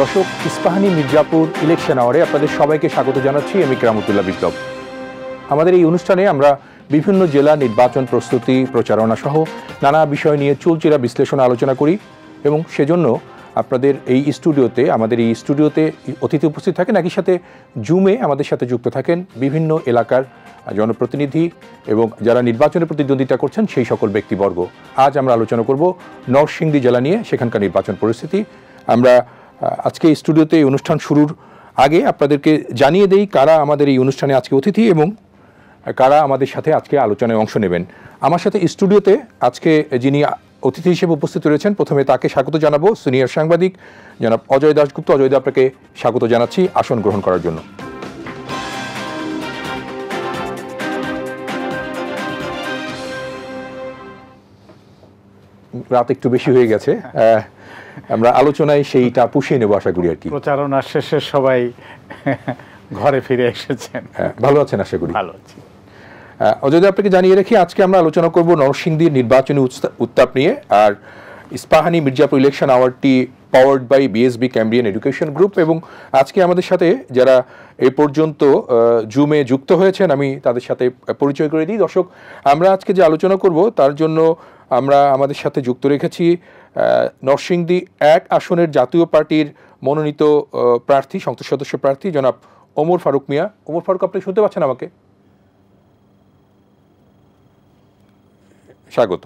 দর্শক, ইস্পাহানি মির্জাপুর ইলেকশন আওয়ারে আপনাদের সবাইকে স্বাগত জানাচ্ছি আমি কেরামতুল্লাহ বিপ্লব। আমাদের এই অনুষ্ঠানে আমরা বিভিন্ন জেলা নির্বাচন প্রস্তুতি, প্রচারণা সহ নানা বিষয় নিয়ে চুলচিরা বিশ্লেষণ আলোচনা করি এবং সেজন্য আপনাদের এই স্টুডিওতে, আমাদের এই স্টুডিওতে অতিথি উপস্থিত থাকেন। একই সাথে জুমে আমাদের সাথে যুক্ত থাকেন বিভিন্ন এলাকার জনপ্রতিনিধি এবং যারা নির্বাচনে প্রতিদ্বন্দ্বিতা করছেন সেই সকল ব্যক্তিবর্গ। আজ আমরা আলোচনা করব নরসিংদী জেলা নিয়ে, সেখানকার নির্বাচন পরিস্থিতি। আমরা আজকে এই স্টুডিওতে এই অনুষ্ঠান শুরুর আগে আপনাদেরকে জানিয়ে দেই কারা আমাদের এই অনুষ্ঠানে আজকে অতিথি এবং কারা আমাদের সাথে আজকে আলোচনায় অংশ নেবেন। আমার সাথে স্টুডিওতে আজকে যিনি অতিথি হিসেবে উপস্থিত রয়েছেন প্রথমে তাকে স্বাগত জানাব সিনিয়র সাংবাদিক জনাব অজয় দাশগুপ্ত। অজয় দা আপনাকে স্বাগত জানাচ্ছি আসন গ্রহণ করার জন্য। রাত একটু বেশি হয়ে গেছে। আহ, আমরা আলোচনায় সেইটা পুষিয়ে নেব আশা করি আর কি। প্রচারণা শেষে সবাই ঘরে ফিরে এসেছেন। হ্যাঁ, ভালো আছেন আশা করি। ভালো আছি। অজয় আপনাকে জানিয়ে রাখি আজকে আমরা আলোচনা করব নরসিংদীর নির্বাচনী উত্তাপ নিয়ে আর Ispahani Mirzapur election আওয়ার্ডটি powered by BSB Cambrian education group এবং আজকে আমাদের সাথে যারা এ পর্যন্ত জুমে যুক্ত হয়েছেন আমি তাদের সাথে পরিচয় করে দিই। দর্শক আমরা আজকে যে আলোচনা করব তার জন্য আমরা আমাদের সাথে যুক্ত রেখেছি নরসিংদী এক আসনের জাতীয় পার্টির মনোনীত প্রার্থী সংসদ সদস্য প্রার্থী জনাব ওমর ফারুক মিয়া। ওমর ফারুক আপনি শুনতে পাচ্ছেন আমাকে? স্বাগত।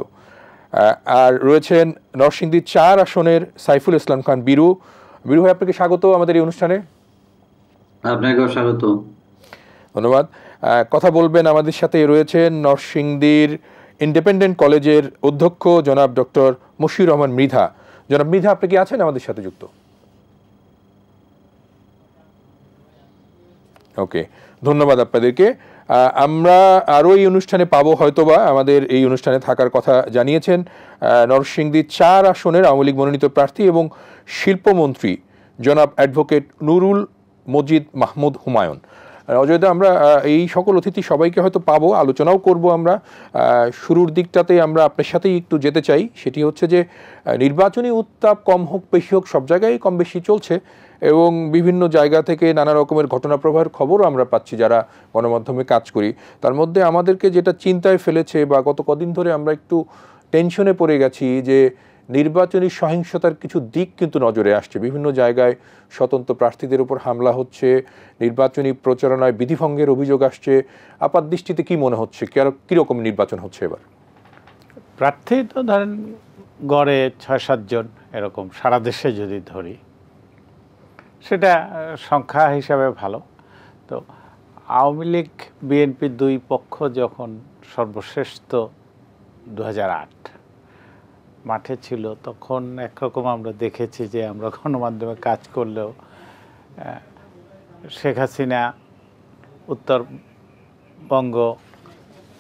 আর রয়েছেন নরসিংদী চার আসনের সাইফুল ইসলাম খান বীরু। বীরু ভাই আপনাকে স্বাগত আমাদের এই অনুষ্ঠানে। আপনাকেও স্বাগত। ধন্যবাদ। কথা বলবেন আমাদের সাথে রয়েছেন নরসিংদীর ইন্ডিপেন্ডেন্ট কলেজের অধ্যক্ষ জনাব ডক্টর মশিউর রহমান মৃধা। জনাব মৃধা, আপনি কি আছেন? আমাদের সাথে যুক্ত। ওকে, ধন্যবাদ আপনাদেরকে। আমরা আরও এই অনুষ্ঠানে পাবো হয়তোবা। আমাদের এই অনুষ্ঠানে থাকার কথা জানিয়েছেন নরসিংদী চার আসনের আওয়ামী লীগ মনোনীত প্রার্থী এবং শিল্পমন্ত্রী জনাব অ্যাডভোকেট নুরুল মজিদ মাহমুদ হুমায়ুন। অজয়দা, আমরা এই সকল অতিথি সবাইকে হয়তো পাবো, আলোচনাও করব আমরা। শুরুর দিকটাতে আমরা আপনার সাথেই একটু যেতে চাই। সেটি হচ্ছে যে নির্বাচনী উত্তাপ কম হোক, বেশি হোক, সব জায়গায় কম বেশি চলছে এবং বিভিন্ন জায়গা থেকে নানা রকমের ঘটনা প্রবাহের খবরও আমরা পাচ্ছি যারা গণমাধ্যমে কাজ করি। তার মধ্যে আমাদেরকে যেটা চিন্তায় ফেলেছে বা গত কদিন ধরে আমরা একটু টেনশনে পড়ে গেছি যে নির্বাচনী সহিংসতার কিছু দিক কিন্তু নজরে আসছে। বিভিন্ন জায়গায় স্বতন্ত্র প্রার্থীদের উপর হামলা হচ্ছে, নির্বাচনী প্রচারণায় বিধিভঙ্গের অভিযোগ আসছে। আপাত দৃষ্টিতে কি মনে হচ্ছে? কিরক- কীরকম নির্বাচন হচ্ছে এবার? প্রার্থী তো ধরেন গড়ে ছয় সাতজন এরকম, সারা দেশে যদি ধরি, সেটা সংখ্যা হিসাবে ভালো। তো আওয়ামী লীগ, বিএনপি দুই পক্ষ যখন সর্বশ্রেষ্ঠ দু হাজার আট মাঠে ছিল, তখন একরকম আমরা দেখেছি যে আমরা গণমাধ্যমে কাজ করলেও শেখ হাসিনা উত্তরবঙ্গ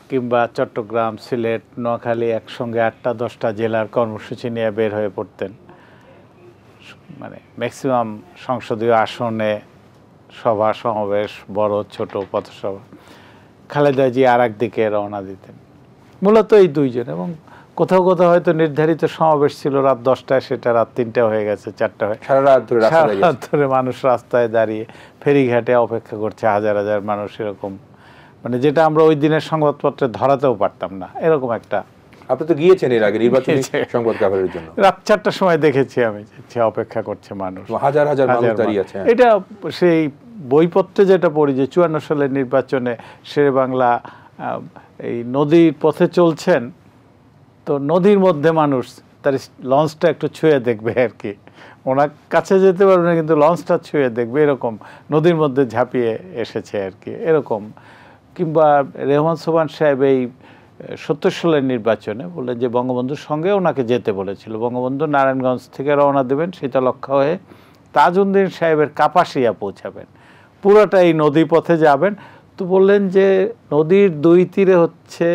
কিংবা চট্টগ্রাম, সিলেট, নোয়াখালী একসঙ্গে আটটা, দশটা জেলার কর্মসূচি নিয়ে বের হয়ে পড়তেন। মানে ম্যাক্সিমাম সংসদীয় আসনে সভা, সমাবেশ, বড়, ছোট পথসভা। খালেদা জি আর একদিকে রওনা দিতেন। মূলত এই দুইজন এবং কোথাও কোথাও হয়তো নির্ধারিত সমাবেশ ছিল রাত দশটায় সেটা রাত তিনটা হয়ে গেছে চারটা হয়ে সারা রাত ধরে সারা রাত ধরে মানুষ রাস্তায় দাঁড়িয়ে ফেরিঘাটে অপেক্ষা করছে হাজার হাজার মানুষ এরকম। মানে যেটা আমরা ওই দিনের সংবাদপত্রে ধরাতেও পারতাম না এরকম একটা। আপনি তো গিয়েছেন এর আগে নির্বাচনী সংবাদ কাভারের জন্য। রাত চারটার সময় দেখেছি আমি যে অপেক্ষা করছে মানুষ। হাজার হাজার মানুষ হাজার দাঁড়িয়ে আছে হ্যাঁ। এটা সেই বইপত্রে যেটা পড়ি যে চুয়ান্ন সালের নির্বাচনে শেরে বাংলা এই নদীর পথে চলছেন তো নদীর মধ্যে মানুষ, তার লঞ্চটা একটু ছুঁয়ে দেখবে আর কি। ওনার কাছে যেতে পারবে না, কিন্তু লঞ্চটা ছুঁয়ে দেখবে, এরকম নদীর মধ্যে ঝাঁপিয়ে এসেছে আর কি, এরকম। কিংবা রেহমান সোবান সাহেব এই সত্তর সালের নির্বাচনে বললেন যে বঙ্গবন্ধুর সঙ্গে ওনাকে যেতে বলেছিল। বঙ্গবন্ধু নারায়ণগঞ্জ থেকে রওনা দেবেন শীতলক্ষা হয়ে তাজউদ্দিন সাহেবের কাপাসিয়া পৌঁছাবেন। পুরোটা এই নদী পথে যাবেন। তো বললেন যে নদীর দুই তীরে হচ্ছে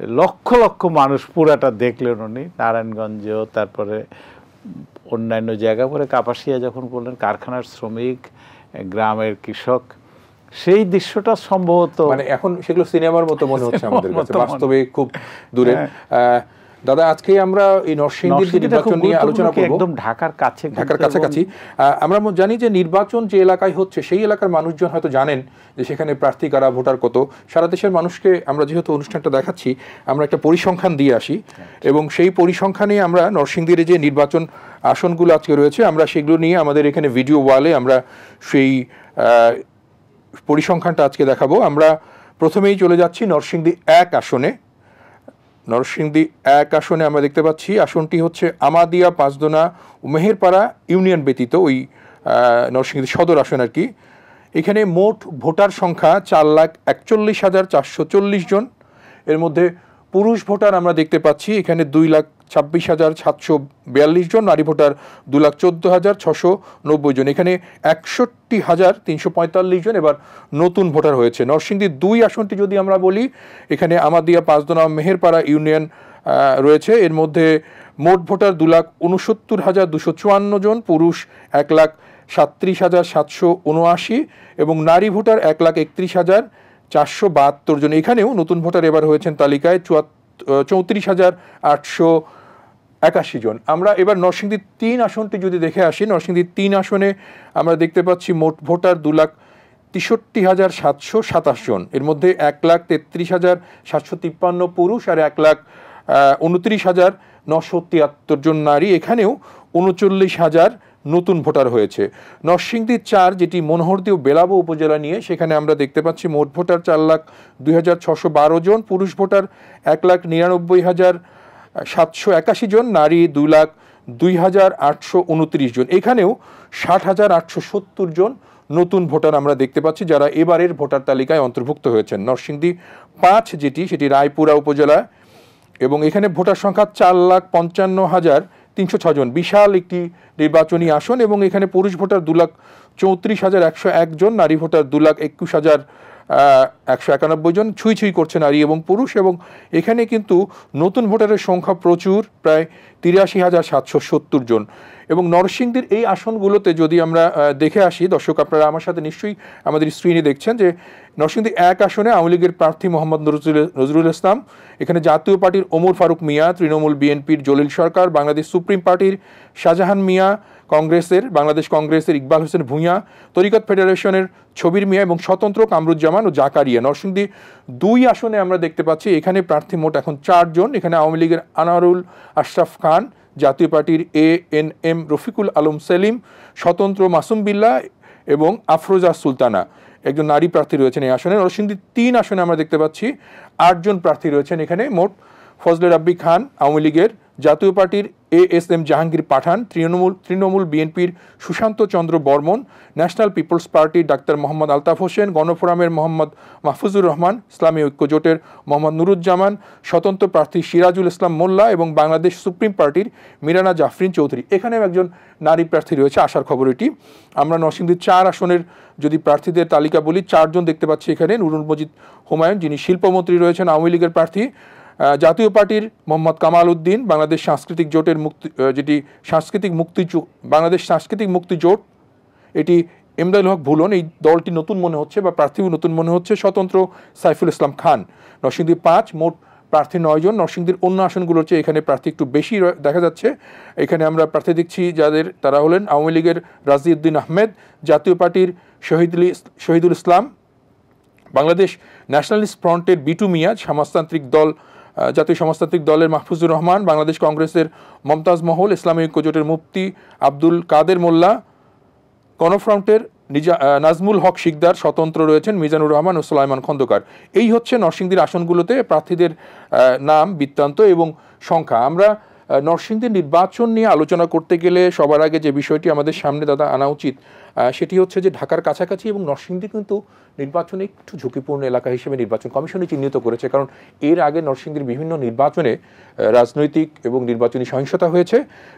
লক্ষ লক্ষ মানুষ পুরাটা দেখলেন উনি নারায়ণগঞ্জেও তারপরে অন্যান্য জায়গা পরে কাপাসিয়া যখন বললেন কারখানার শ্রমিক গ্রামের কৃষক সেই দৃশ্যটা সম্ভবত মানে এখন সেগুলো সিনেমার মতো মনে হচ্ছে আমাদের কাছে বাস্তবে খুব দূরে হ্যাঁ। আহ, দাদা আজকে আমরা এই নরসিংদীর যে নির্বাচন নিয়ে আলোচনা করব। একদম ঢাকার কাছে ঢাকার কাছাকাছি। আমরা জানি যে নির্বাচন যে এলাকায় হচ্ছে সেই এলাকার মানুষজন হয়তো জানেন যে সেখানে প্রার্থী কারা ভোটার কত। সারা দেশের মানুষকে আমরা যেহেতু অনুষ্ঠানটা দেখাচ্ছি আমরা একটা পরিসংখ্যান দিয়ে আসি। এবং সেই পরিসংখ্যানে আমরা নরসিংদীর যে নির্বাচন আসনগুলো আজকে রয়েছে আমরা সেগুলো নিয়ে আমাদের এখানে ভিডিও ওয়ালে আমরা সেই পরিসংখ্যানটা আজকে দেখাবো। আমরা প্রথমেই চলে যাচ্ছি নরসিংদী এক আসনে। নরসিংদী এক আসনে আমরা দেখতে পাচ্ছি। আসনটি হচ্ছে আমাদিয়া পাঁচদোনা মেহেরপাড়া ইউনিয়ন ব্যতীত ওই নরসিংদী সদর আসন আর কি। এখানে মোট ভোটার সংখ্যা চার লাখ একচল্লিশ হাজার চারশো চল্লিশ জন। এর মধ্যে পুরুষ ভোটার আমরা দেখতে পাচ্ছি। এখানে দুই লাখ ছাব্বিশ হাজার সাতশো বিয়াল্লিশ জন, নারী ভোটার দু লাখ চোদ্দ হাজার ছশো নব্বই জন। এখানে একষট্টি হাজার তিনশো পঁয়তাল্লিশ জন এবার নতুন ভোটার হয়েছে। নরসিংদীর দুই আসনটি যদি আমরা বলি, এখানে আমাদিয়া পাঁচদোনা মেহেরপাড়া ইউনিয়ন রয়েছে। এর মধ্যে মোট ভোটার দু লাখ উনসত্তর হাজার দুশো চুয়ান্ন জন, পুরুষ এক লাখ সাত্রিশ হাজার সাতশো উনআশি এবং নারী ভোটার এক লাখ একত্রিশ হাজার চারশো বাহাত্তর জন। এখানেও নতুন ভোটার এবার হয়েছেন তালিকায় চুয়াত্তর চৌত্রিশ হাজার আটশো একাশি জন। আমরা এবার নরসিংদীর তিন আসনটি যদি দেখে আসি নরসিংদীর তিন আসনে আমরা দেখতে পাচ্ছি মোট ভোটার দু লাখ তেষট্টি হাজার সাতশো সাতাশ জন। এর মধ্যে এক লাখ তেত্রিশ হাজার সাতশো তিপ্পান্ন পুরুষ আর এক লাখ উনত্রিশ হাজার নশো তিয়াত্তর জন নারী। এখানেও উনচল্লিশ হাজার নতুন ভোটার হয়েছে। নরসিংদীর চার, যেটি মনোহরদী ও বেলাবো উপজেলা নিয়ে, সেখানে আমরা দেখতে পাচ্ছি মোট ভোটার চার লাখ দুই হাজার ছশো বারো জন। পুরুষ ভোটার এক লাখ নিরানব্বই হাজার সাতশো একাশি জন, নারী দুই লাখ দুই হাজার আটশো উনত্রিশ জন। এখানেও ষাট হাজার আটশো সত্তর জন নতুন ভোটার আমরা দেখতে পাচ্ছি, যারা এবারের ভোটার তালিকায় অন্তর্ভুক্ত হয়েছেন। নরসিংদী পাঁচ যেটি, সেটি রায়পুরা উপজেলা এবং এখানে ভোটার সংখ্যা চার লাখ পঞ্চান্ন হাজার তিনশো ছজন বিশাল একটি নির্বাচনী আসন এবং এখানে পুরুষ ভোটার দু লাখ চৌত্রিশ হাজার একশো একজন নারী ভোটার দু লাখ একুশ হাজার একশো একানব্বই জন ছুঁই ছুঁই করছে নারী এবং পুরুষ এবং এখানে কিন্তু নতুন ভোটারের সংখ্যা প্রচুর, প্রায় তিরাশি হাজার সাতশো সত্তর জন। এবং নরসিংদীর এই আসনগুলোতে যদি আমরা দেখে আসি, দর্শক আপনারা আমার সাথে নিশ্চয়ই আমাদের স্ক্রিনে দেখছেন যে নরসিংদী এক আসনে আওয়ামী লীগের প্রার্থী মোহাম্মদ নজরুল নজরুল ইসলাম, এখানে জাতীয় পার্টির ওমর ফারুক মিয়া, তৃণমূল বিএনপির জলিল সরকার, বাংলাদেশ সুপ্রিম পার্টির শাহজাহান মিয়া কংগ্রেসের, বাংলাদেশ কংগ্রেসের ইকবাল হোসেন ভূঁইয়া, তরিকত ফেডারেশনের ছবির মিয়া এবং স্বতন্ত্র কামরুজ্জামান ও জাকারিয়া। নরসিংদী দুই আসনে আমরা দেখতে পাচ্ছি, এখানে প্রার্থী মোট এখন চারজন। এখানে আওয়ামী লীগের আনারুল আশরাফ খান, জাতীয় পার্টির A N M Rafiqul Alam Selim, স্বতন্ত্র মাসুম বিল্লাহ এবং আফরোজা সুলতানা। একজন নারী প্রার্থী রয়েছেন এই আসনে। নরসিংদী তিন আসনে আমরা দেখতে পাচ্ছি, আটজন প্রার্থী রয়েছেন এখানে। মোট ফজলে রাব্বি খান, আওয়ামী লীগের জাতীয় পার্টির A S M Jahangir Pathan, Trinamool Trinamool বিএনপির সুশান্ত চন্দ্র বর্মন, ন্যাশনাল পিপলস পার্টির ডাক্তার মোহাম্মদ আলতাফ হোসেন, গণফোরামের মোহাম্মদ মাহফুজুর রহমান, ইসলামী ঐক্যজোটের মোহাম্মদ নুরুজ্জামান, স্বতন্ত্র প্রার্থী সিরাজুল ইসলাম মোল্লা এবং বাংলাদেশ সুপ্রিম পার্টির মিরানা জাফরিন চৌধুরী। এখানেও একজন নারী প্রার্থী রয়েছে আসার খবর এটি। আমরা নরসিংদীর চার আসনের যদি প্রার্থীদের তালিকা বলি, চারজন দেখতে পাচ্ছি এখানে। নুরুল মজিদ হুমায়ুন যিনি শিল্পমন্ত্রী রয়েছেন, আওয়ামী লীগের প্রার্থী। জাতীয় পার্টির মোহাম্মদ কামাল উদ্দিন, বাংলাদেশ সাংস্কৃতিক জোটের মুক্তি যেটি সাংস্কৃতিক মুক্তি বাংলাদেশ সাংস্কৃতিক মুক্তি জোট, এটি এমদাদুল হক ভুলন, এই দলটি নতুন মনে হচ্ছে বা প্রার্থীও নতুন মনে হচ্ছে, স্বতন্ত্র সাইফুল ইসলাম খান। নরসিংদী পাঁচ, মোট প্রার্থী নয়জন নরসিংদীর অন্য আসনগুলোর চেয়ে এখানে প্রার্থী একটু বেশি দেখা যাচ্ছে। এখানে আমরা প্রার্থী দেখছি যাদের, তারা হলেন আওয়ামী লীগের রাজিউদ্দিন আহমেদ, জাতীয় পার্টির শহীদুল শহীদুল ইসলাম, বাংলাদেশ ন্যাশনালিস্ট ফ্রন্টের বিটু মিয়া সমাজতান্ত্রিক দল জাতীয় সমাজতান্ত্রিক দলের মাহফুজুর রহমান, বাংলাদেশ কংগ্রেসের মমতাজ মহল, ইসলামী ঐক্যজোটের মুফতি আব্দুল কাদের মোল্লা গণফ্রন্টের নিজা নাজমুল হক শিকদার, স্বতন্ত্র রয়েছেন মিজানুর রহমান ও সুলাইমান খন্দকার। এই হচ্ছে নরসিংদীর আসনগুলোতে প্রার্থীদের নাম, বৃত্তান্ত এবং সংখ্যা। আমরা নরসিংদীর নির্বাচন নিয়ে আলোচনা করতে গেলে সবার আগে যে বিষয়টি আমাদের সামনে দাদা আনা উচিত সেটি হচ্ছে যে ঢাকার কাছাকাছি এবং নরসিংদী কিন্তু নির্বাচনে একটু ঝুঁকিপূর্ণ এলাকা হিসেবে নির্বাচন কমিশনে চিহ্নিত করেছে। কারণ এর আগে নরসিংদীর বিভিন্ন নির্বাচনে রাজনৈতিক এবং নির্বাচনী সহিংসতা হয়েছে।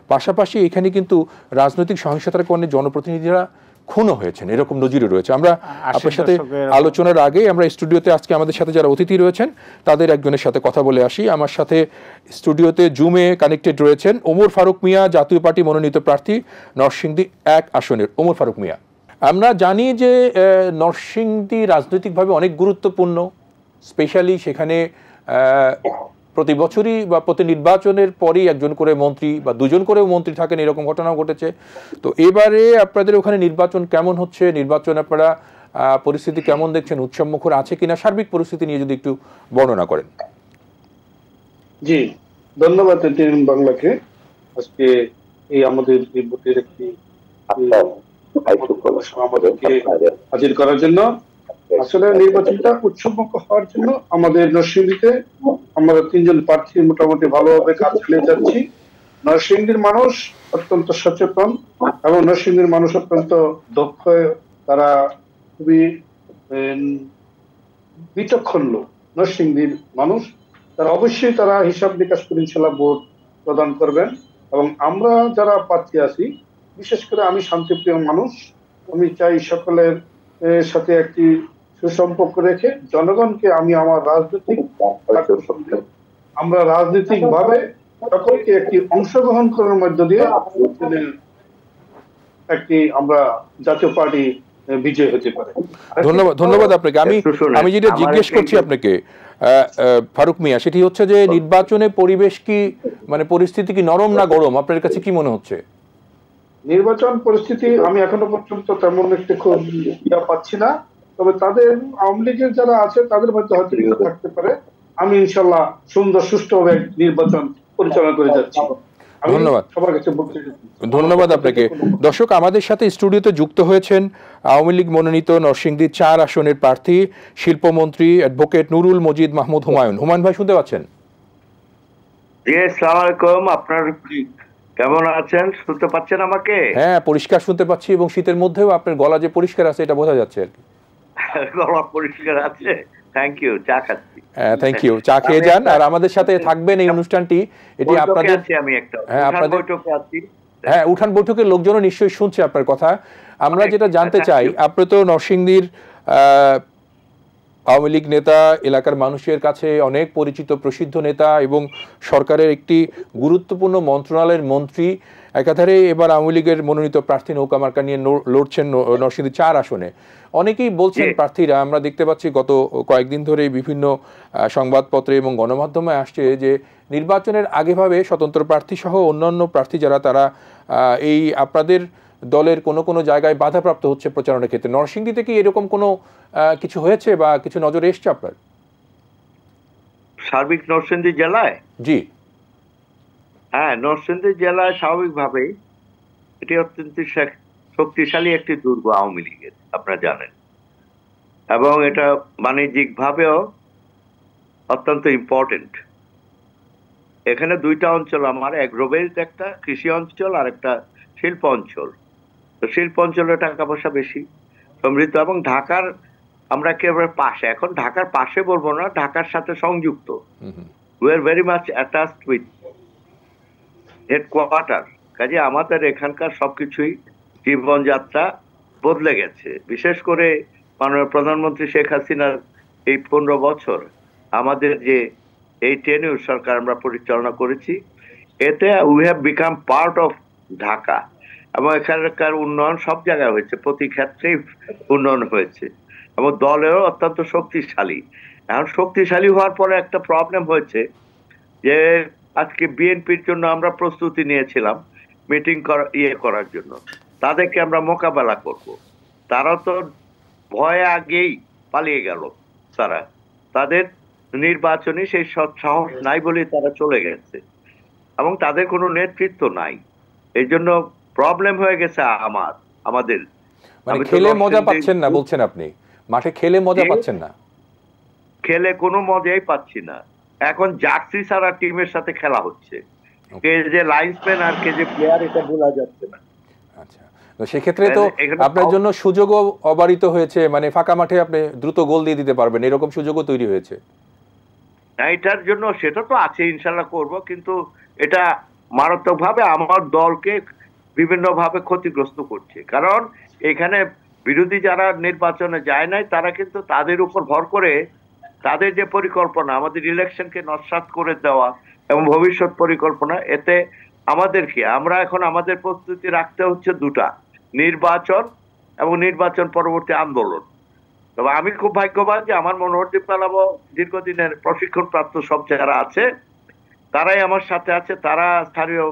পাশাপাশি এখানে কিন্তু রাজনৈতিক সহিংসতার কারণে জনপ্রতিনিধিরা খুনও হয়েছেন এরকম নজিরও রয়েছে। আমরা আপনার সাথে আলোচনার আগে আমরা স্টুডিওতে আজকে আমাদের সাথে যারা অতিথি রয়েছেন তাদের একজনের সাথে কথা বলে আসি। আমার সাথে স্টুডিওতে জুমে কানেক্টেড রয়েছেন ওমর ফারুক মিয়া জাতীয় পার্টি মনোনীত প্রার্থী নরসিংদী এক আসনের। ওমর ফারুক মিয়া আমরা জানি যে নরসিংদী রাজনৈতিকভাবে অনেক গুরুত্বপূর্ণ স্পেশালি সেখানে আহ, প্রতি বছরই বা প্রতি নির্বাচনের পরই একজন করে মন্ত্রী বা দুজন করেও মন্ত্রী থাকেন এরকম ঘটনাও ঘটেছে। তো এবারে আপনাদের ওখানে নির্বাচন কেমন হচ্ছে? নির্বাচন আপনারা পরিস্থিতি কেমন দেখছেন? উৎসবমুখর আছে কিনা? সার্বিক পরিস্থিতি নিয়ে যদি একটু বর্ণনা করেন। জি ধন্যবাদ এটিএন বাংলাকে। আজকে এই আমাদের এই একটি হাজির করার জন্য। আসলে নির্বাচনটা উৎসবমুখ হওয়ার জন্য আমাদের নরসিংদীতে আমরা তিনজন প্রার্থী মোটামুটি ভালোভাবে কাজ চালিয়ে যাচ্ছি। নরসিংদীর মানুষ অত্যন্ত সচেতন এবং নরসিংদীর মানুষ অত্যন্ত দক্ষ। তারা খুবই বিচক্ষণ লোক, নরসিংদীর মানুষ। তারা অবশ্যই তারা হিসাব নিকাশ করে ইনশাল্লাহ ভোট প্রদান করবেন এবং আমরা যারা প্রার্থী আছি, বিশেষ করে আমি শান্তিপ্রিয় মানুষ, আমি চাই সকলের সাথে একটি সুসম্পর্ক রেখে জনগণকে আমি আমার রাজনৈতিক আমরা রাজনৈতিক ভাবে সকলকে একটি অংশগ্রহণ করার মধ্য দিয়ে একটি আমরা জাতীয় পার্টি বিজয় হতে পারে। ধন্যবাদ ধন্যবাদ আপনাকে। আমি আমি যেটা জিজ্ঞেস করছি আপনাকে ফারুক মিয়া সেটি হচ্ছে যে নির্বাচনে পরিবেশ কি মানে পরিস্থিতি কি নরম না গরম? আপনার কাছে কি মনে হচ্ছে? নির্বাচন পরিস্থিতি আমি এখনও পর্যন্ত তেমন একটি খুব ইয়া পাচ্ছি না। তবে তাদের আওয়ামী লীগের যারা আছে তাদের মধ্যে হয়তো কিছু থাকতে পারে। আমি ইনশাল্লাহ সুন্দর সুষ্ঠুভাবে নির্বাচন পরিচালনা করে যাচ্ছি। ধন্যবাদ। ধন্যবাদ আপনাকে। দর্শক আমাদের সাথে স্টুডিওতে যুক্ত হয়েছেন আওয়ামী লীগ মনোনীত নরসিংদী চার আসনের প্রার্থী শিল্পমন্ত্রী অ্যাডভোকেট নুরুল মজিদ মাহমুদ হুমায়ুন। হুমায়ুন ভাই শুনতে পাচ্ছেন? জি আসসালামু আলাইকুম। আপনার কেমন আছেন? শুনতে পাচ্ছেন আমাকে? হ্যাঁ পরিষ্কার শুনতে পাচ্ছি এবং শীতের মধ্যেও আপনার গলা যে পরিষ্কার আছে এটা বোঝা যাচ্ছে আর কি। পরিষ্কার আছে। থ্যাংক ইউ চা খাচ্ছি। থ্যাংক ইউ চা খেয়ে যান আর আমাদের সাথে থাকবেন এই অনুষ্ঠানটি। এটি আপনাদের আমি একটা। হ্যাঁ, আপনাদের- বৈঠকে আছি। হ্যাঁ উঠান বৈঠকের লোকজনও নিশ্চয়ই শুনছে আপনার কথা। আমরা যেটা জানতে চাই you. আপনি তো নরসিংদীর আহ, আওয়ামী লীগ নেতা এলাকার মানুষের কাছে অনেক পরিচিত প্রসিদ্ধ নেতা এবং সরকারের একটি গুরুত্বপূর্ণ মন্ত্রণালয়ের মন্ত্রী একাধারে এবার আওয়ামী লীগের মনোনীত প্রার্থী নৌকা মার্কা নিয়ে লড়ছেন নরসিংদী চার আসনে। অনেকেই বলছেন প্রার্থীরা আমরা দেখতে পাচ্ছি গত কয়েকদিন ধরে বিভিন্ন সংবাদপত্রে এবং গণমাধ্যমে আসছে যে নির্বাচনের আগেভাবে স্বতন্ত্র প্রার্থী সহ অন্যান্য প্রার্থী যারা তারা আহ, এই আপনাদের দলের কোনো কোনো জায়গায় বাধাপ্রাপ্ত হচ্ছে প্রচারণের ক্ষেত্রে। নরসিংদীতে কি এরকম কোনো কিছু হয়েছে বা কিছু নজরে এসছে আপনার? সার্বিক নরসিংদী জেলায়? জি। হ্যাঁ নরসিংদী জেলায় স্বাভাবিকভাবেই এটি অত্যন্ত শক্তিশালী একটি দুর্গ আওয়ামী লীগের আপনারা জানেন। এবং এটা বাণিজ্যিক ভাবেও অত্যন্ত ইম্পর্টেন্ট এখানে দুইটা অঞ্চল আমার অ্যাগ্রোবেলড একটা কৃষি অঞ্চল আর একটা শিল্প অঞ্চল। তো শিল্প অঞ্চলে টাকা পয়সা বেশি সমৃদ্ধ এবং ঢাকার আমরা একেবারে পাশে এখন ঢাকার পাশে বলব না ঢাকার সাথে সংযুক্ত। We are very much attached with headquarter কাজে আমাদের এখানকার সবকিছুই জীবনযাত্রা বদলে গেছে। বিশেষ করে মাননীয় প্রধানমন্ত্রী শেখ হাসিনার এই পনেরো বছর আমাদের যে এই টেনিউর সরকার আমরা পরিচালনা করেছি, এতে we have become part of Dhaka এবং এখানকার উন্নয়ন সব জায়গায় হয়েছে, প্রতি ক্ষেত্রেই উন্নয়ন হয়েছে এবং দলেরও অত্যন্ত শক্তিশালী। এখন শক্তিশালী হওয়ার পরে একটা প্রবলেম হয়েছে যে আজকে বিএনপির জন্য আমরা প্রস্তুতি নিয়েছিলাম মিটিং করা ইয়ে করার জন্য। তাদেরকে আমরা মোকাবেলা করব। তারা তো ভয়ে আগেই পালিয়ে গেল তারা তাদের নির্বাচনে সেই সাহস নাই বলে তারা চলে গেছে। এবং তাদের কোনো নেতৃত্ব নাই। এই জন্য প্রবলেম হয়ে গেছে আমার আমাদের। মানে খেলে মজা পাচ্ছেন না বলছেন আপনি। মাঠে খেলে মজা পাচ্ছেন না। খেলে কোনো মজাই পাচ্ছি না। এখন জার্সি ছাড়া টিমের সাথে খেলা হচ্ছে। কে যে লাইন্সম্যান আর কে যে প্লেয়ার এটা বলা যাচ্ছে না। আচ্ছা। তো সেক্ষেত্রে তো আপনার জন্য সুযোগও অবারিত হয়েছে মানে ফাঁকা মাঠে আপনি দ্রুত গোল দিয়ে দিতে পারবেন এরকম সুযোগও তৈরি হয়েছে। এটার জন্য সেটা তো আছে ইনশাল্লাহ করব কিন্তু এটা মারাত্মকভাবে আমার দলকে বিভিন্নভাবে ক্ষতিগ্রস্ত করছে। কারণ এখানে বিরোধী যারা নির্বাচনে যায় নাই তারা কিন্তু তাদের উপর ভর করে তাদের যে পরিকল্পনা, আমাদের ইলেকশনকে নস্বাত করে দেওয়া এবং ভবিষ্যৎ পরিকল্পনা, এতে আমাদেরকে, আমরা এখন আমাদের প্রস্তুতি রাখতে হচ্ছে দুটা, নির্বাচন এবং নির্বাচন পরবর্তী আন্দোলন। তবে আমি খুব ভাগ্যবান যে আমার মনোহরদীপ কালাবো দীর্ঘদিনের প্রশিক্ষণ প্রাপ্ত সব যারা আছে, তারাই আমার সাথে আছে, তারা স্থানীয়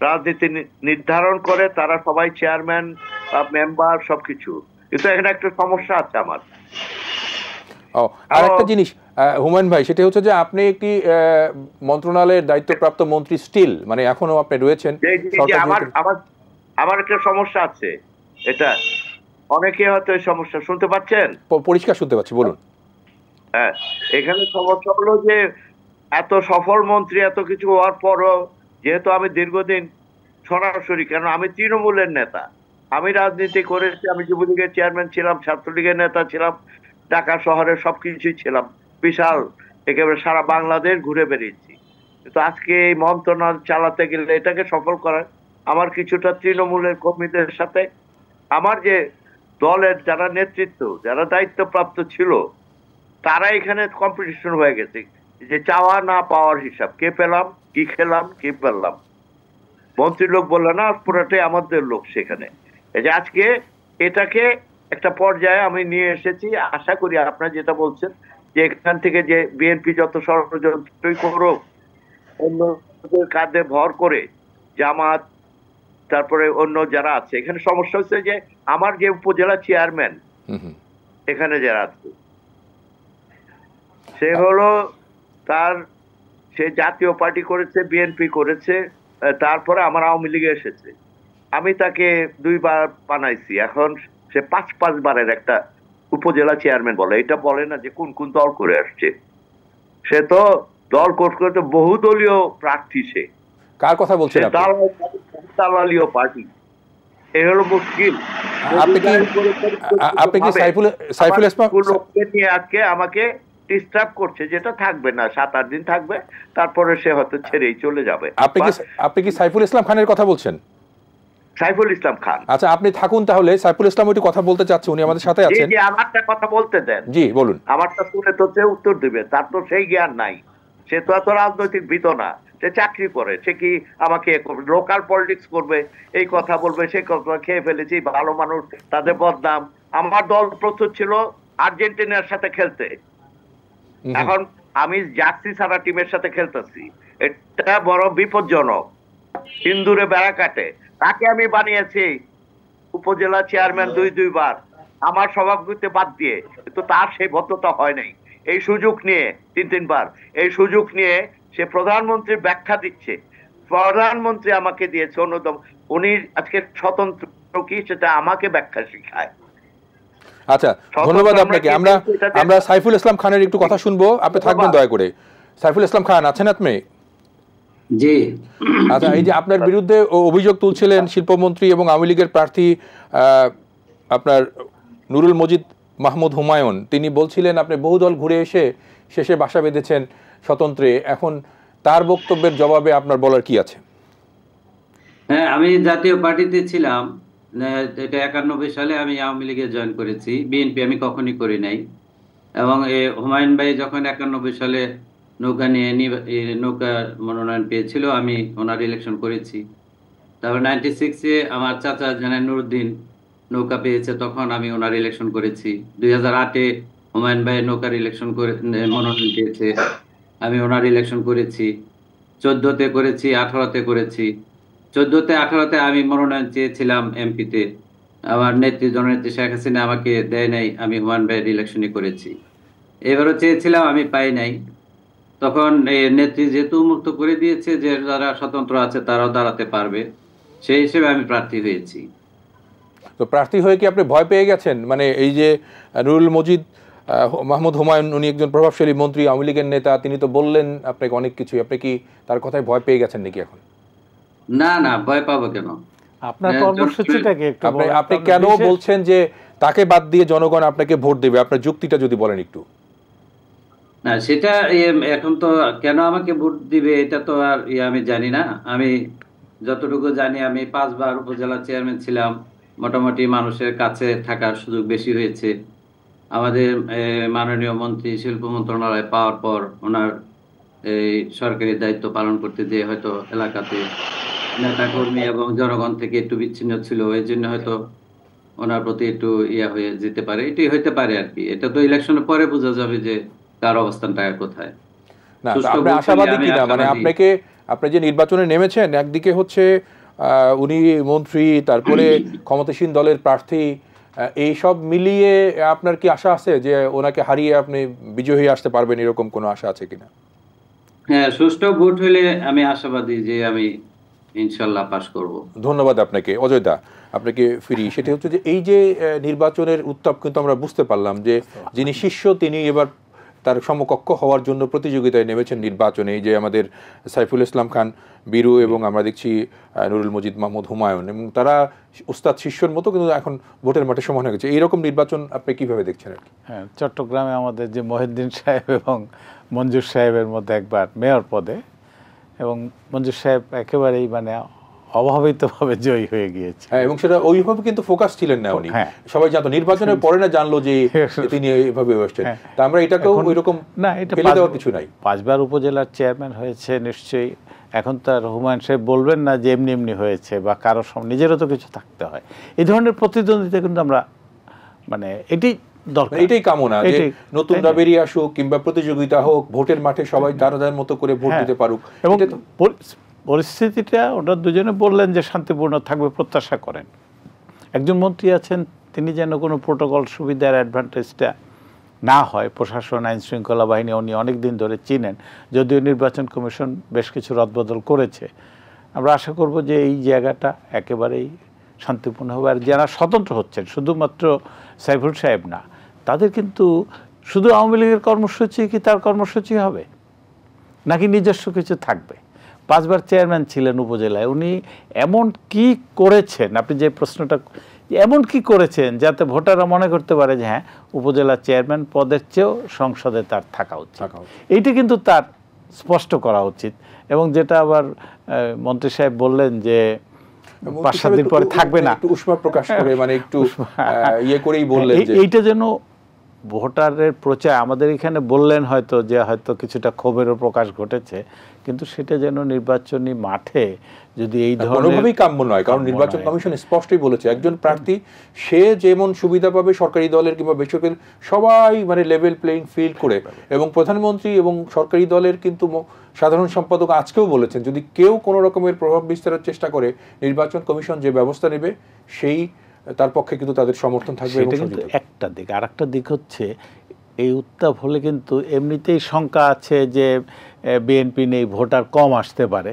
রাজনীতি নির্ধারণ করে, তারা সবাই চেয়ারম্যান বা মেম্বার সবকিছু। কিন্তু এখানে একটা সমস্যা আছে আমার। ও আর একটা জিনিস হুমায়ুন ভাই সেটা হচ্ছে যে আপনি একটি মন্ত্রণালয়ের দায়িত্বপ্রাপ্ত মন্ত্রী স্টিল মানে এখনও আপনি রয়েছেন আমার একটা সমস্যা আছে এটা অনেকে হয়তো এই সমস্যা শুনতে পাচ্ছেন? পরিষ্কার শুনতে পাচ্ছি বলুন। হ্যাঁ এখানে সমস্যা হলো যে এত সফল মন্ত্রী এত কিছু হওয়ার পরও যেহেতু আমি দীর্ঘদিন সরাসরি কেন আমি তৃণমূলের নেতা আমি রাজনীতি করেছি আমি যুবলীগের চেয়ারম্যান ছিলাম ছাত্রলীগের নেতা ছিলাম ঢাকা শহরে সবকিছুই ছিলাম। বিশাল, একেবারে সারা বাংলাদেশ ঘুরে বেরিয়েছি কিন্তু আজকে এই মন্ত্রণালয় চালাতে গেলে এটাকে সফল করার আমার কিছুটা তৃণমূলের কর্মীদের সাথে আমার যে দলের যারা নেতৃত্ব, যারা দায়িত্বপ্রাপ্ত ছিল, তারা এখানে কম্পিটিশন হয়ে গেছে। যে চাওয়া না পাওয়ার হিসাব, কে পেলাম, কি খেলাম, কি পেলাম মন্ত্রী লোক বলল, না, পুরোটাই আমাদের লোক সেখানে। এই যে আজকে এটাকে একটা পর্যায়ে আমি নিয়ে এসেছি। আশা করি আপনারা যেটা বলছেন যে এখান থেকে যে বিএনপি যত ষড়যন্ত্রই করুক অন্যদের কাঁধে ভর করে জামাত তারপরে অন্য যারা আছে এখানে সমস্যা হচ্ছে যে আমার যে উপজেলা চেয়ারম্যান এখানে যারা আছে সে হলো তার সে জাতীয় পার্টি করেছে বিএনপি করেছে তারপরে আমার আওয়ামী লীগে এসেছে। আমি তাকে দুইবার বানাইছি। এখন সে পাঁচ পাঁচ বারের একটা উপজেলা চেয়ারম্যান বলে। এটা বলে না যে কোন কোন দল করে আসছে। সে তো দল করতে করতে বহুদলীয় প্রার্থী সে। কার কথা বলছেন দালালীয় পার্টি। এ হলো মুশকিল। আপনি কি আপনি কি সাইফুল সাইফুল ইসলাম নিয়ে আজকে আমাকে ডিস্টার্ব করছে যেটা থাকবে না সাত আট দিন থাকবে তারপরে সে হয়তো ছেড়েই চলে যাবে। আপনি কি আপনি কি সাইফুল ইসলাম খানের কথা বলছেন? সাইফুল ইসলাম খান। আচ্ছা আপনি থাকুন তাহলে। সাইফুল ইসলাম ওইটি কথা বলতে চাচ্ছে উনি আমাদের সাথে আছেন। জি আমারটা কথা বলতে দেন। জি বলুন। আমারটা শুনে তো সে উত্তর দিবে তার তো সেই জ্ঞান নাই। সে তো এত রাজনৈতিক বিত না সে চাকরি করে সে কি আমাকে লোকাল পলিটিক্স করবে এই কথা বলবে সে কথা খেয়ে ফেলেছি ভালো মানুষ তাদের বদনাম। আমার দল প্রস্তুত ছিল আর্জেন্টিনার সাথে খেলতে। এখন আমি জার্সি সারা টিমের সাথে খেলতেছি। এটা বড় বিপজ্জনক। সিন্দুরে বেড়া কাটে। তাকে আমি বানিয়েছি। উপজেলা চেয়ারম্যান দুই দুইবার। আমার সভাপতিতে বাদ দিয়ে। কিন্তু তার সেই ভদ্রতা হয় নাই। এই সুযোগ নিয়ে তিন তিনবার এই সুযোগ নিয়ে সে প্রধানমন্ত্রীর ব্যাখ্যা দিচ্ছে। প্রধানমন্ত্রী আমাকে দিয়েছে অন্যতম। উনি আজকে স্বতন্ত্র কি সেটা আমাকে ব্যাখ্যা শিখায়। আচ্ছা ধন্যবাদ আপনাকে। আমরা আমরা সাইফুল ইসলাম খানের একটু কথা শুনব। আপনি থাকবেন দয়া করে। সাইফুল ইসলাম খান আছেন আপনি? জি। আচ্ছা এই যে আপনার বিরুদ্ধে অভিযোগ তুলছিলেন শিল্পমন্ত্রী এবং আওয়ামী লীগের প্রার্থী আপনার নুরুল মজিদ মাহমুদ হুমায়ুন তিনি বলছিলেন আপনি বহুদল ঘুরে এসে শেষে বাসা বেঁধেছেন স্বতন্ত্রে। এখন তার বক্তব্যের জবাবে আপনার বলার কি আছে? হ্যাঁ আমি জাতীয় পার্টিতে ছিলাম। এটা একানব্বই সালে আমি আওয়ামী লীগে জয়েন করেছি। বিএনপি আমি কখনই করি নাই। এবং হুমায়ুন ভাই যখন একানব্বই সালে নৌকা নিয়ে নৌকা মনোনয়ন পেয়েছিল, আমি ওনার ইলেকশন করেছি। তারপর নাইনটি সিক্সে আমার চাচা জানেন নুরুদ্দিন নৌকা পেয়েছে, তখন আমি ওনার ইলেকশন করেছি। দুই হাজার আটে হুমায়ুন ভাই নৌকার ইলেকশন করে মনোনয়ন পেয়েছে, আমি ওনার ইলেকশন করেছি। চোদ্দতে করেছি, আঠারোতে করেছি। চোদ্দতে, আঠারোতে আমি মনোনয়ন চেয়েছিলাম এমপিতে। আমার নেত্রী, জননেত্রী শেখ হাসিনা আমাকে দেয় নাই, আমি হুমায়ুন ভাইয়ের ইলেকশনই করেছি। এবারও চেয়েছিলাম, আমি পাই নাই। তখন নেত্রী যেহেতু মুক্ত করে দিয়েছে যে যারা স্বতন্ত্র আছে তারাও দাঁড়াতে পারবে সেই হিসেবে আমি প্রার্থী হয়েছি। তো প্রার্থী হয়ে কি আপনি ভয় পেয়ে গেছেন? মানে এই যে নুরুল মজিদ মাহমুদ হুমায়ুন উনি একজন প্রভাবশালী মন্ত্রী আওয়ামী লীগের নেতা তিনি তো বললেন আপনাকে অনেক কিছু আপনি কি তার কথায় ভয় পেয়ে গেছেন নাকি এখন? না না ভয় পাবো কেন? আপনার হ্যাঁ, কর্মসূচিটা কি একটু আপনি আপনি কেন বলছেন যে তাকে বাদ দিয়ে জনগণ আপনাকে ভোট দেবে? আপনার যুক্তিটা যদি বলেন একটু। না, সেটা এখন তো কেন আমাকে ভোট দিবে এটা তো আর ইয়ে আমি জানি না। আমি যতটুকু জানি আমি পাঁচবার উপজেলা চেয়ারম্যান ছিলাম, মোটামুটি মানুষের কাছে থাকার সুযোগ বেশি হয়েছে। আমাদের মাননীয় মন্ত্রী শিল্প মন্ত্রণালয় পাওয়ার পর ওনার এই সরকারি দায়িত্ব পালন করতে যে হয়তো এলাকাতে নেতাকর্মী এবং জনগণ থেকে একটু বিচ্ছিন্ন ছিল এই জন্য হয়তো ওনার প্রতি একটু ইয়া হয়ে যেতে পারে। এটাই হইতে পারে আর কি। এটা তো ইলেকশনের পরে বোঝা যাবে যে তার অবস্থানটা কোথায়? না আপনি আশাবাদী কিনা মানে আপনাকে আপনি যে নির্বাচনে নেমেছেন একদিকে হচ্ছে উনি মন্ত্রী তারপরে ক্ষমতাসীন দলের প্রার্থী আহ, এই সব মিলিয়ে আপনার কি আশা আছে যে ওনাকে হারিয়ে আপনি বিজয়ী আসতে পারবেন এরকম কোনো আশা আছে কিনা হ্যাঁ সুষ্ঠু ভোট হলে আমি আশাবাদী যে আমি ইনশাল্লাহ পাশ করব। ধন্যবাদ আপনাকে। অজয় দা আপনাকে ফিরি সেটা হচ্ছে যে এই যে নির্বাচনের উত্তাপ কিন্তু আমরা বুঝতে পারলাম যে যিনি শিষ্য তিনি এবার তার সমকক্ষ হওয়ার জন্য প্রতিযোগিতায় নেমেছেন নির্বাচনে। যে আমাদের সাইফুল ইসলাম খান, বীরু এবং আমরা দেখছি নুরুল মজিদ মাহমুদ হুমায়ুন এবং তারা উস্তাদ শিষ্যর মতো কিন্তু এখন ভোটের মাঠে সমান হয়ে গেছে। এইরকম নির্বাচন আপনি কীভাবে দেখছেন আর কি? হ্যাঁ চট্টগ্রামে আমাদের যে মহিউদ্দিন সাহেব এবং মঞ্জুর সাহেবের মধ্যে একবার মেয়র পদে এবং মঞ্জুর সাহেব একেবারেই মানে অভাবিতভাবে জয়ী হয়ে গিয়েছে। হ্যাঁ এবং সেটা ওইভাবে কিন্তু ফোকাস ছিলেন না উনি। হ্যাঁ। সবাই জানতো নির্বাচনের পরে না জানলো যে তিনি এইভাবে আসছেন হ্যাঁ। তা আমরা এটাকেও ওইরকম না এটা ফেলে দেওয়ার কিছু নাই। পাঁচবার উপজেলার চেয়ারম্যান হয়েছে নিশ্চয়ই। এখন তার হুমায়ুন সাহেব বলবেন না যে এমনি এমনি হয়েছে বা কারও নিজেরও তো কিছু থাকতে হয়। এই ধরনের প্রতিদ্বন্দ্বিতা কিন্তু আমরা মানে এটি দরকার। এটাই কামনা যে নতুনরা বেরিয়ে আসুক কিংবা প্রতিযোগিতা হোক ভোটের মাঠে সবাই তার মতো করে ভোট হ্যাঁ। দিতে পারুক। এবং তো- পরিস্থিতিটা, ওটা দুজনে বললেন যে শান্তিপূর্ণ থাকবে, প্রত্যাশা করেন। একজন মন্ত্রী আছেন, তিনি যেন কোনো প্রোটোকল সুবিধার অ্যাডভান্টেজটা না হয়, প্রশাসন আইন শৃঙ্খলা বাহিনী, উনি অনেক দিন ধরে চিনেন, যদিও নির্বাচন কমিশন বেশ কিছু রদবদল করেছে। আমরা আশা করব যে এই জায়গাটা একেবারেই শান্তিপূর্ণ হবে। আর যারা স্বতন্ত্র হচ্ছেন, শুধুমাত্র সাইফুল সাহেব না, তাদের কিন্তু শুধু আওয়ামী লীগের কর্মসূচি কি তার কর্মসূচি হবে? নাকি নিজস্ব কিছু থাকবে? পাঁচবার চেয়ারম্যান ছিলেন উপজেলায়। উনি এমন কি করেছেন? আপনি যে প্রশ্নটা এমন কি করেছেন যাতে ভোটাররা মনে করতে পারে যে হ্যাঁ উপজেলা চেয়ারম্যান পদের চেয়েও সংসদে তার থাকা উচিত। এইটা কিন্তু তার স্পষ্ট করা উচিত এবং যেটা আবার মন্ত্রী সাহেব বললেন যে পাঁচ সাত দিন পরে থাকবে না। উষ্মা প্রকাশ করে মানে একটু ইয়ে করেই বললেন এইটা যেন ভোটারের প্রচার আমাদের এখানে বললেন হয়তো যে হয়তো কিছুটা ক্ষোভেরও প্রকাশ ঘটেছে কিন্তু সেটা যেন নির্বাচনী মাঠে যদি এই ধরনের কাম্য নয় কারণ নির্বাচন কমিশন স্পষ্টই বলেছে একজন প্রার্থী সে যেমন সুবিধা পাবে সরকারি দলের কিংবা বেসরকারি সবাই মানে লেভেল প্লেইং ফিল্ড করে। এবং প্রধানমন্ত্রী এবং সরকারি দলের কিন্তু সাধারণ সম্পাদক আজকেও বলেছেন যদি কেউ কোনো রকমের প্রভাব বিস্তারের চেষ্টা করে নির্বাচন কমিশন যে ব্যবস্থা নেবে সেই তার পক্ষে কিন্তু তাদের সমর্থন থাকবে সেটা কিন্তু একটা দিক। আর একটা দিক হচ্ছে এই উত্তাপ হলে কিন্তু এমনিতেই শঙ্কা আছে যে বিএনপি নেই ভোটার কম আসতে পারে।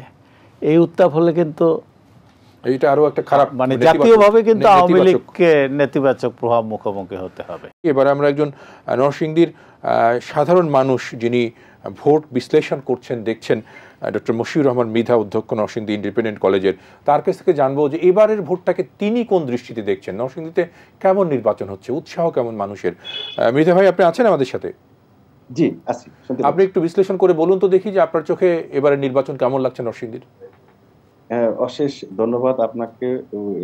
এই উত্তাপ হলে কিন্তু এইটা আরও একটা খারাপ মানে জাতীয়ভাবে কিন্তু আওয়ামী লীগকে নেতিবাচক প্রভাব মুখোমুখি হতে হবে। এবার আমরা একজন নরসিংদীর সাধারণ মানুষ যিনি ভোট বিশ্লেষণ করছেন দেখছেন ডক্টর মশিউর রহমান মৃধা অধ্যক্ষ নরসিংদী ইন্ডিপেন্ডেন্ট কলেজের। তার কাছ থেকে জানব যে এবারের ভোটটাকে তিনি কোন দৃষ্টিতে দেখছেন? নরসিংদীতে কেমন নির্বাচন হচ্ছে? উৎসাহ কেমন মানুষের? মৃধা ভাই আপনি আছেন আমাদের সাথে? জি আছি। আপনি একটু বিশ্লেষণ করে বলুন তো দেখি যে আপনার চোখে এবারের নির্বাচন কেমন লাগছে নরসিংদীর? হ্যাঁ, অশেষ ধন্যবাদ আপনাকে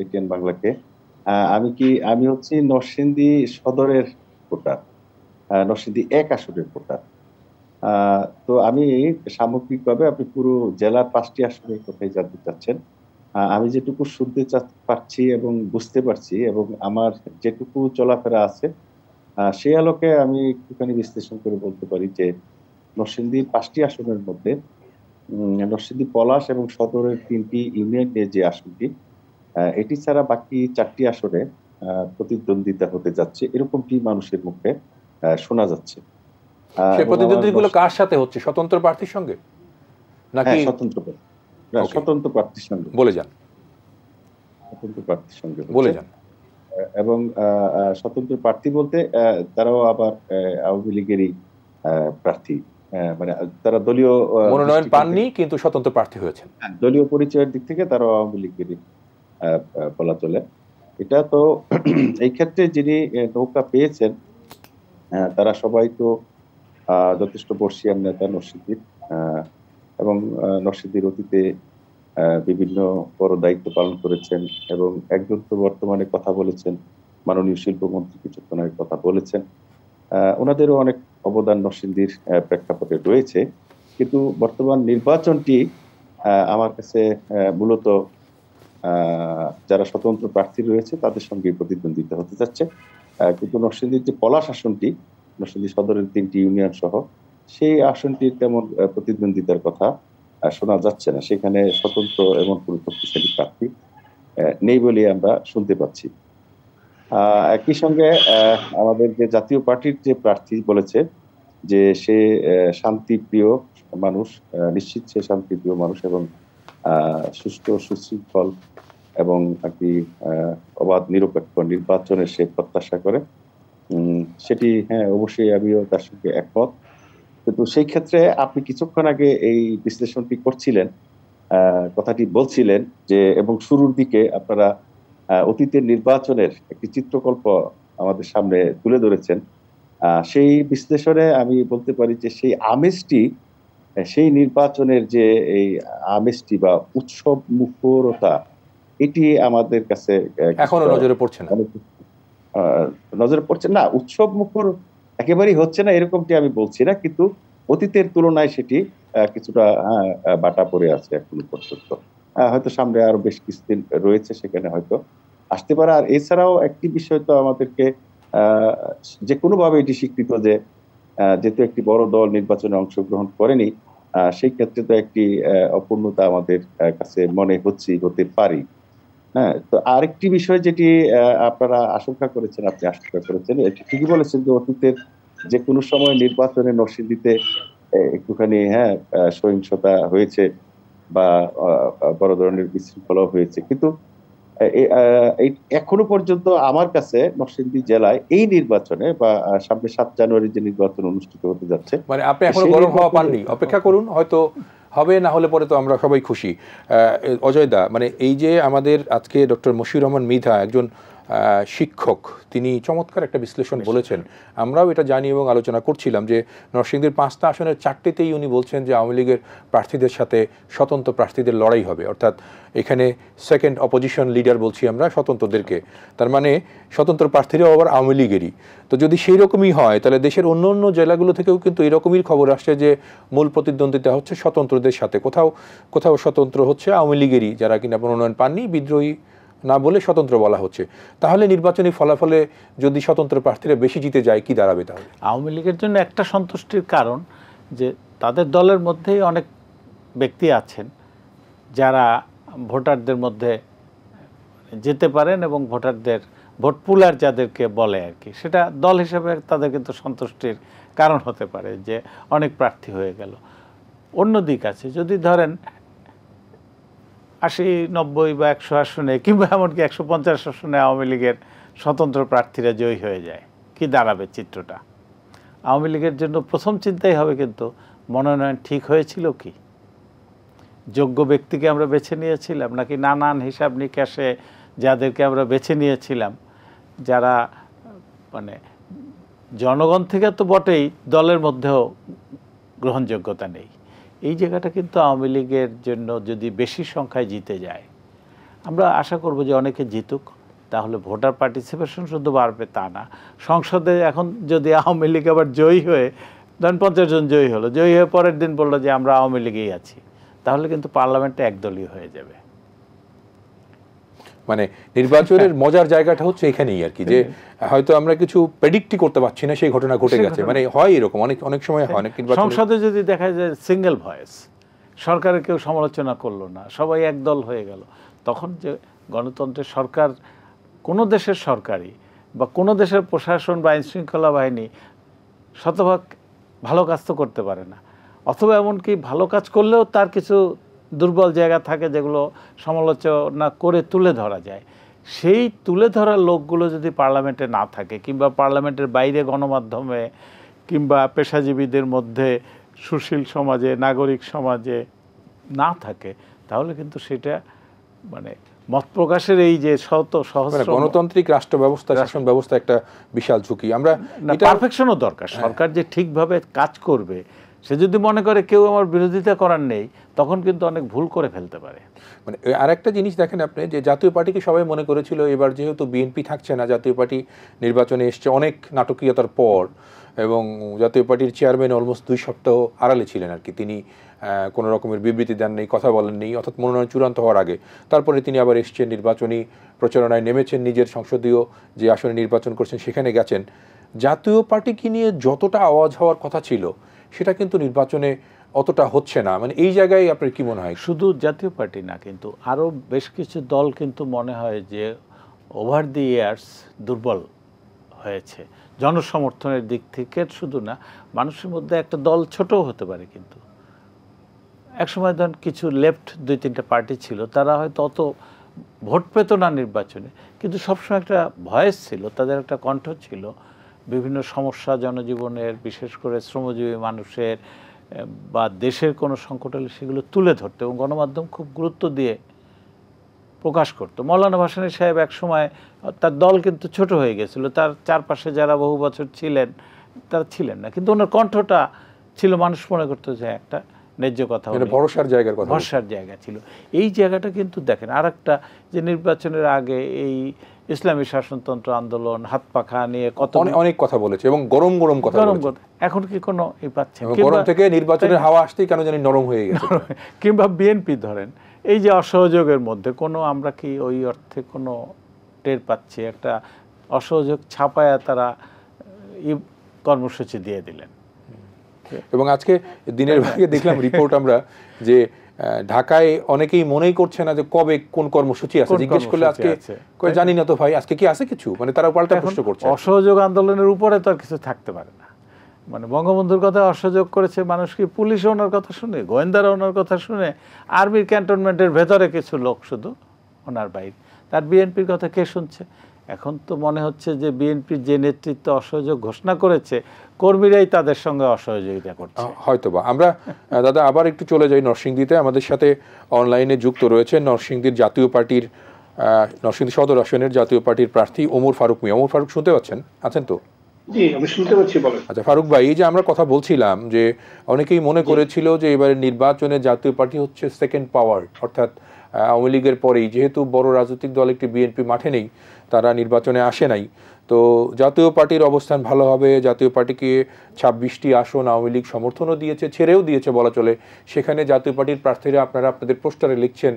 এটিএন বাংলাকে। আমি কি আমি হচ্ছি নরসিংদী সদরের ভোটার। নরসিংদী এক আসনের ভোটার। তো আমি সামগ্রিকভাবে আপনি পুরো জেলার পাঁচটি আসনে কোথায় জানতে চাচ্ছেন? আমি যেটুকু শুনতে পারছি এবং বুঝতে পারছি এবং আমার যেটুকু চলাফেরা আছে সেই আলোকে আমি একটুখানি বিশ্লেষণ করে বলতে পারি যে নরসিংদীর পাঁচটি আসনের মধ্যে নরসিংদী পলাশ এবং সদরের তিনটি ইউনিয়নের যে আসনটি এটি ছাড়া বাকি চারটি আসনে প্রতিদ্বন্দ্বিতা হতে যাচ্ছে। এরকমটি মানুষের মুখে শোনা যাচ্ছে। সে প্রতিদ্বন্দ্বীগুলো কার সাথে হচ্ছে? স্বতন্ত্র প্রার্থীর সঙ্গে? নাকি হ্যাঁ স্বতন্ত্র। স্বতন্ত্র প্রার্থীর সঙ্গে। বলে যান। স্বতন্ত্র প্রার্থীর সঙ্গে বলে। যান। এবং স্বতন্ত্র প্রার্থী বলতে তারাও আবার আওয়ামী লীগেরই প্রার্থী। মানে তারা দলীয় মনোনয়ন পাননি কিন্তু স্বতন্ত্র প্রার্থী হয়েছেন। হ্যাঁ, দলীয় পরিচয়ের দিক থেকে তারা আওয়ামী লীগেরই বলা চলে। এটা তো এই ক্ষেত্রে যিনি নৌকা পেয়েছেন তারা সবাই তো যথেষ্ট বর্ষিয়ান নেতা নরসিংদীর এবং নরসিংদীর অতীতে বিভিন্ন বড় দায়িত্ব পালন করেছেন এবং একজন তো বর্তমানে কথা বলেছেন, মাননীয় শিল্পমন্ত্রী কিছুক্ষণ কথা বলেছেন। ওনাদেরও অনেক অবদান নরসিংদীর প্রেক্ষাপটে রয়েছে। কিন্তু বর্তমান নির্বাচনটি আমার কাছে মূলত যারা স্বতন্ত্র প্রার্থী রয়েছে তাদের সঙ্গে প্রতিদ্বন্দ্বিতা হতে যাচ্ছে। কিন্তু নরসিংদীর যে পলাশ আসনটি নরসিংদী সদরের তিনটি ইউনিয়ন সহ, সেই আসনটির তেমন প্রতিদ্বন্দ্বিতার কথা শোনা যাচ্ছে না। সেখানে স্বতন্ত্র এমন কোনো শক্তিশালী প্রার্থী নেই বলে আমরা শুনতে পাচ্ছি। একই সঙ্গে আমাদের যে জাতীয় পার্টির যে প্রার্থী বলেছে যে সে শান্তিপ্রিয় মানুষ নিশ্চিত সে শান্তিপ্রিয় মানুষ এবং সুষ্ঠু সুশৃঙ্খল এবং আর কি অবাধ, নিরপেক্ষ নির্বাচনের সে প্রত্যাশা করে সেটি হ্যাঁ অবশ্যই আমিও তার সঙ্গে একমত। কিন্তু সেই ক্ষেত্রে আপনি কিছুক্ষণ আগে এই বিশ্লেষণটি করছিলেন কথাটি বলছিলেন যে এবং শুরুর দিকে আপনারা অতীতের নির্বাচনের একটি চিত্রকল্প আমাদের সামনে তুলে ধরেছেন। আহ, সেই বিশ্লেষণে আমি বলতে পারি যে সেই আমেজটি সেই নির্বাচনের যে এই আমেজটি বা উৎসব মুখরতা এটি আমাদের কাছে এখনও নজরে পড়ছে না। নজরে পড়ছে। না উৎসব মুখর একেবারেই হচ্ছে না এরকমটি আমি বলছি না কিন্তু অতীতের তুলনায় সেটি কিছুটা হ্যাঁ, বাটা পড়ে আছে এখনও পর্যন্ত। হয়তো সামনে আরও বেশ কিছুদিন রয়েছে সেখানে হয়তো আসতে পারে। আর এছাড়াও একটি বিষয় তো আমাদেরকে যে কোনো ভাবে এটি স্বীকৃত যে যেহেতু একটি বড় দল নির্বাচনে অংশগ্রহণ করেনি সেই ক্ষেত্রে তো একটি অপূর্ণতা আমাদের কাছে মনে হচ্ছে হতে পারি হ্যাঁ তো আরেকটি বিষয় যেটি আপনারা আশঙ্কা করেছেন আপনি আশঙ্কা করেছেন এটি ঠিকই বলেছেন যে অতীতের যে কোনো সময় নির্বাচনে নরসিংদীতে আহ, একটুখানি হ্যাঁ সহিংসতা হয়েছে বা বড় ধরনের বিশৃঙ্খলাও হয়েছে। কিন্তু এখনও পর্যন্ত আমার কাছে নরসিংদী জেলায় এই নির্বাচনে বা সামনে সাত জানুয়ারি যে নির্বাচন অনুষ্ঠিত হতে যাচ্ছে মানে আপনি এখনও গরম হাওয়া পাননি। অপেক্ষা করুন হয়তো হবে, না হলে পরে তো আমরা সবাই খুশি। অজয় দা মানে এই যে আমাদের আজকে ডক্টর মশিউর রহমান মিধা একজন শিক্ষক। তিনি চমৎকার একটা বিশ্লেষণ বলেছেন। আমরাও এটা জানি এবং আলোচনা করছিলাম যে নরসিংদীর পাঁচটা আসনের চারটেতেই উনি বলছেন যে আওয়ামী লীগের প্রার্থীদের সাথে স্বতন্ত্র প্রার্থীদের লড়াই হবে। অর্থাৎ এখানে সেকেন্ড অপোজিশন লিডার বলছি আমরা স্বতন্ত্রদেরকে। তার মানে স্বতন্ত্র প্রার্থীরাও আবার আওয়ামী লীগেরই। তো যদি সেই রকমই হয় তাহলে দেশের অন্য অন্য জেলাগুলো থেকেও কিন্তু এরকমই খবর আসছে যে মূল প্রতিদ্বন্দ্বিতা হচ্ছে স্বতন্ত্রদের সাথে। কোথাও কোথাও স্বতন্ত্র হচ্ছে আওয়ামী লীগেরই যারা কিনা মনোনয়ন পাননি বিদ্রোহী না বলে স্বতন্ত্র বলা হচ্ছে। তাহলে নির্বাচনী ফলাফলে যদি স্বতন্ত্র প্রার্থীরা বেশি জিতে যায়, কি দাঁড়াবে তাহলে? আওয়ামী লীগের জন্য একটা সন্তুষ্টির কারণ যে তাদের দলের মধ্যেই অনেক ব্যক্তি আছেন যারা ভোটারদের মধ্যে যেতে পারেন এবং ভোটারদের ভোট পুলার যাদেরকে বলে আর কি। সেটা দল হিসেবে তাদের কিন্তু সন্তুষ্টির কারণ হতে পারে যে অনেক প্রার্থী হয়ে গেল। অন্য দিক আছে, যদি ধরেন আশি, নব্বই বা একশো আসনে কিংবা এমনকি একশো পঞ্চাশ আসনে আওয়ামী লীগের স্বতন্ত্র প্রার্থীরা জয়ী হয়ে যায়। কি দাঁড়াবে চিত্রটা? আওয়ামী লীগের জন্য প্রথম চিন্তাই হবে কিন্তু মনোনয়ন ঠিক হয়েছিল কি? যোগ্য ব্যক্তিকে আমরা বেছে নিয়েছিলাম নাকি নানান হিসাব নিকাশে যাদেরকে আমরা বেছে নিয়েছিলাম, যারা মানে জনগণ থেকে তো বটেই দলের মধ্যেও গ্রহণযোগ্যতা নেই। এই জায়গাটা কিন্তু আওয়ামী লীগের জন্য যদি বেশি সংখ্যায় জিতে যায়, আমরা আশা করব যে অনেকে জিতুক, তাহলে ভোটার পার্টিসিপেশন শুধু বাড়বে তা না। সংসদে এখন যদি আওয়ামী লীগ আবার জয়ী হয়ে, ধরেন পঞ্চাশ জন জয়ী হলো, জয়ী হয়ে পরের দিন বলল যে আমরা আওয়ামী লীগেই আছি, তাহলে কিন্তু পার্লামেন্টে একদলীয় হয়ে যাবে। মানে নির্বাচনের মজার জায়গাটা হচ্ছে এখানেই আর কি যে হয়তো আমরা কিছু প্রেডিক্টই করতে পারছি না সেই ঘটনা ঘটে গেছে। মানে হয় এরকম অনেক অনেক সময় হয় অনেক নির্বাচনে। সংসদে যদি দেখা যায় সিঙ্গেল ভয়েস সরকারের কেউ সমালোচনা করল না সবাই একদল হয়ে গেল তখন যে গণতন্ত্রের সরকার কোনো দেশের সরকারি বা কোনো দেশের প্রশাসন বা আইনশৃঙ্খলা বাহিনী শতভাগ ভালো কাজ তো করতে পারে না। অথবা এমনকি ভালো কাজ করলেও তার কিছু দুর্বল জায়গা থাকে যেগুলো সমালোচনা করে তুলে ধরা যায়। সেই তুলে ধরা লোকগুলো যদি পার্লামেন্টে না থাকে কিংবা পার্লামেন্টের বাইরে গণমাধ্যমে কিংবা পেশাজীবীদের মধ্যে সুশীল সমাজে নাগরিক সমাজে না থাকে তাহলে কিন্তু সেটা মানে মত প্রকাশের এই যে শত মানে সহস্র গণতান্ত্রিক রাষ্ট্র ব্যবস্থা শাসন ব্যবস্থা একটা বিশাল ঝুঁকি। আমরা পারফেকশনও দরকার। সরকার যে ঠিকভাবে কাজ করবে সে যদি মনে করে কেউ আমার বিরোধিতা করার নেই, তখন কিন্তু অনেক ভুল করে ফেলতে পারে। মানে আর একটা জিনিস দেখেন আপনি, যে জাতীয় পার্টিকে সবাই মনে করেছিল এবার যেহেতু বিএনপি থাকছে না, জাতীয় পার্টি নির্বাচনে এসছে অনেক নাটকীয়তার পর এবং জাতীয় পার্টির চেয়ারম্যান অলমোস্ট দুই সপ্তাহ আড়ালে ছিলেন আর কি। তিনি কোনো রকমের বিবৃতি দেন নেই কথা বলেননি, অর্থাৎ মনোনয়ন চূড়ান্ত হওয়ার আগে। তারপরে তিনি আবার এসছেন নির্বাচনী প্রচারণায় নেমেছেন নিজের সংসদীয় যে আসনে নির্বাচন করছেন, সেখানে গেছেন। জাতীয় পার্টিকে নিয়ে যতটা আওয়াজ হওয়ার কথা ছিল সেটা কিন্তু নির্বাচনে অতটা হচ্ছে না। মানে এই জায়গায় আপনার কি মনে হয়? শুধু জাতীয় পার্টি না, কিন্তু আরও বেশ কিছু দল কিন্তু মনে হয় যে ওভার দি ইয়ার্স দুর্বল হয়েছে। জনসমর্থনের দিক থেকে শুধু না, মানুষের মধ্যে একটা দল ছোটও হতে পারে কিন্তু। একসময় ধরেন কিছু লেফট দুই তিনটা পার্টি ছিল, তারা হয়তো অত ভোট পেত না নির্বাচনে, কিন্তু সবসময় একটা ভয়েস ছিল, তাদের একটা কণ্ঠ ছিল বিভিন্ন সমস্যা জনজীবনের, বিশেষ করে শ্রমজীবী মানুষের বা দেশের কোনো সংকট হলে সেগুলো তুলে ধরতো এবং গণমাধ্যম খুব গুরুত্ব দিয়ে প্রকাশ করতো। মৌলানা ভাসানী সাহেব এক সময়, তার দল কিন্তু ছোট হয়ে গেছিল, তার চারপাশে যারা বহু বছর ছিলেন, তারা ছিলেন না। কিন্তু ওনার কণ্ঠটা ছিল, মানুষ মনে করতো যে একটা ন্যায্য কথা ভরসার জায়গার কথা ভরসার জায়গা ছিল। এই জায়গাটা কিন্তু দেখেন আর একটা যে নির্বাচনের আগে এই ইসলামী শাসনতন্ত্র আন্দোলন হাত পাখা নিয়ে কত অনেক কথা বলেছে এবং গরম গরম কথা গরম। এখন কি কোনো ই পাচ্ছেন এবং গরম থেকে নির্বাচনের হাওয়া আসতেই কেন জানি নরম হয়ে গেছে। কিংবা বিএনপি ধরেন এই যে অসহযোগের মধ্যে কোনো আমরা কি ওই অর্থে কোনো টের পাচ্ছি? একটা অসহযোগ ছাপায়া তারা ই কর্মসূচি দিয়ে দিলেন। এবং আজকে দিনের ভাগে দেখলাম রিপোর্ট আমরা যে ঢাকায় অনেকেই মনেই করছে না যে কবে কোন কর্মসূচি আছে। জিজ্ঞেস করলে আজকে? কই জানি না তো ভাই আজকে কি আছে কিছু? মানে তারা পাল্টা প্রশ্ন করছে। অসহযোগ আন্দোলনের উপরে তো আর কিছু থাকতে পারে না। মানে বঙ্গবন্ধুর কথা অসহযোগ করেছে মানুষ কি পুলিশ ওনার কথা শুনে গোয়েন্দারা ওনার কথা শুনে আর্মির ক্যান্টনমেন্টের ভেতরে কিছু লোক শুধু ওনার বাইরে। তার বিএনপির কথা কে শুনছে? এখন তো মনে হচ্ছে যে বিএনপির যে নেতৃত্ব অসহযোগ ঘোষণা করেছে কর্মীরাই তাদের সঙ্গে অসহযোগিতা করছে। হয়তো বা আমরা দাদা আবার একটু চলে যাই নরসিংদীতে। আমাদের সাথে অনলাইনে যুক্ত রয়েছে নরসিংদীর জাতীয় পার্টির নরসিংদী সদর আসনের জাতীয় পার্টির প্রার্থী ওমর ফারুক মিয়া। ওমর ফারুক শুনতে পাচ্ছেন? আছেন তো? আমি শুনতে পাচ্ছি আচ্ছা ফারুক ভাই এই যে আমরা কথা বলছিলাম যে অনেকেই মনে করেছিল যে এবারে নির্বাচনে জাতীয় পার্টি হচ্ছে সেকেন্ড পাওয়ার অর্থাৎ আওয়ামী লীগের পরেই। যেহেতু বড় রাজনৈতিক দল একটি বিএনপি মাঠে নেই তারা নির্বাচনে আসে নাই। তো জাতীয় পার্টির অবস্থান ভালো হবে, জাতীয় পার্টিকে ছাব্বিশটি আসন আওয়ামী লীগ সমর্থনও দিয়েছে, ছেড়েও দিয়েছে বলা চলে। সেখানে জাতীয় পার্টির প্রার্থীরা আপনারা আপনাদের পোস্টারে লিখছেন,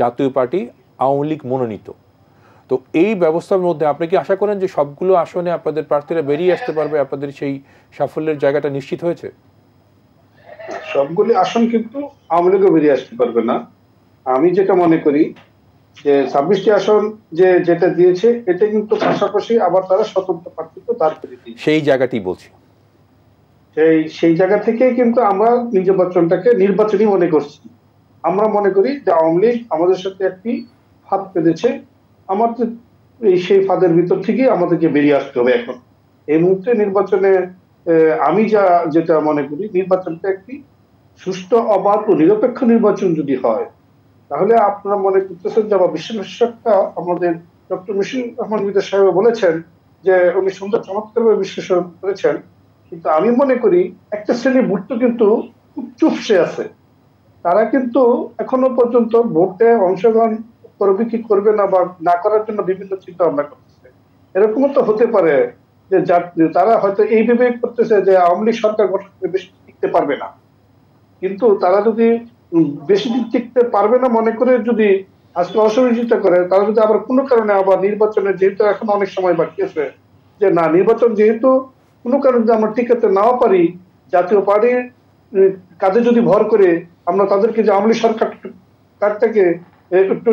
জাতীয় পার্টি আওয়ামী লীগ মনোনীত। তো এই ব্যবস্থার মধ্যে আপনি কি আশা করেন যে সবগুলো আসনে আপনাদের প্রার্থীরা বেরিয়ে আসতে পারবে? আপনাদের সেই সাফল্যের জায়গাটা নিশ্চিত হয়েছে? সবগুলি আসন কিন্তু আওয়ামী লীগও বেরিয়ে আসতে পারবে না। আমি যেটা মনে করি যে ছাব্বিশটি আসন যে যেটা দিয়েছে এটা কিন্তু পাশাপাশি আবার তারা স্বতন্ত্র প্রার্থীকে দাঁড় করে দিয়েছে। সেই জায়গাটি বলছি। সেই সেই জায়গা থেকে কিন্তু আমরা নির্বাচনটাকে নির্বাচনী মনে করছি। আমরা মনে করি যে আওয়ামী লীগ আমাদের সাথে একটি ফাঁদ পেতেছে। আমাদের এই সেই ফাঁদের ভিতর থেকেই আমাদেরকে বেরিয়ে আসতে হবে এখন। এই মুহূর্তে নির্বাচনে আমি যা যেটা মনে করি নির্বাচনটা একটি সুষ্ঠু অবাধ ও নিরপেক্ষ নির্বাচন যদি হয় তাহলে আপনারা মনে করতেছেন যে আমার বিশ্লেষকটা আমাদের ডক্টর মিশন রহমান মিদা সাহেব বলেছেন যে উনি সুন্দর চমৎকারভাবে বিশ্লেষণ করেছেন। কিন্তু আমি মনে করি একটা শ্রেণি ভোট কিন্তু খুব চুপসে আছে। তারা কিন্তু এখনও পর্যন্ত ভোটে অংশগ্রহণ করবে কি করবে না বা না করার জন্য বিভিন্ন চিন্তা ভাবনা করতেছে। এরকমও তো হতে পারে যে তারা হয়তো এই বিবেক করতেছে যে আওয়ামী লীগ সরকার গঠন করে বেশি টিকতে পারবে না। কিন্তু তারা যদি বেশি দিন টিকতে পারবে না মনে করে যদি আজকে অসহযোগিতা করে তারা যদি আবার কোনো কারণে আবার নির্বাচনে, যেহেতু এখন অনেক সময় বাকি আছে, যে না, নির্বাচন যেহেতু কোনো কারণে যদি আমরা টিকাতে নাও পারি, জাতীয় পার্টির কাজে যদি ভর করে আমরা তাদেরকে যে আওয়ামী লীগ সরকার কারটাকে একটু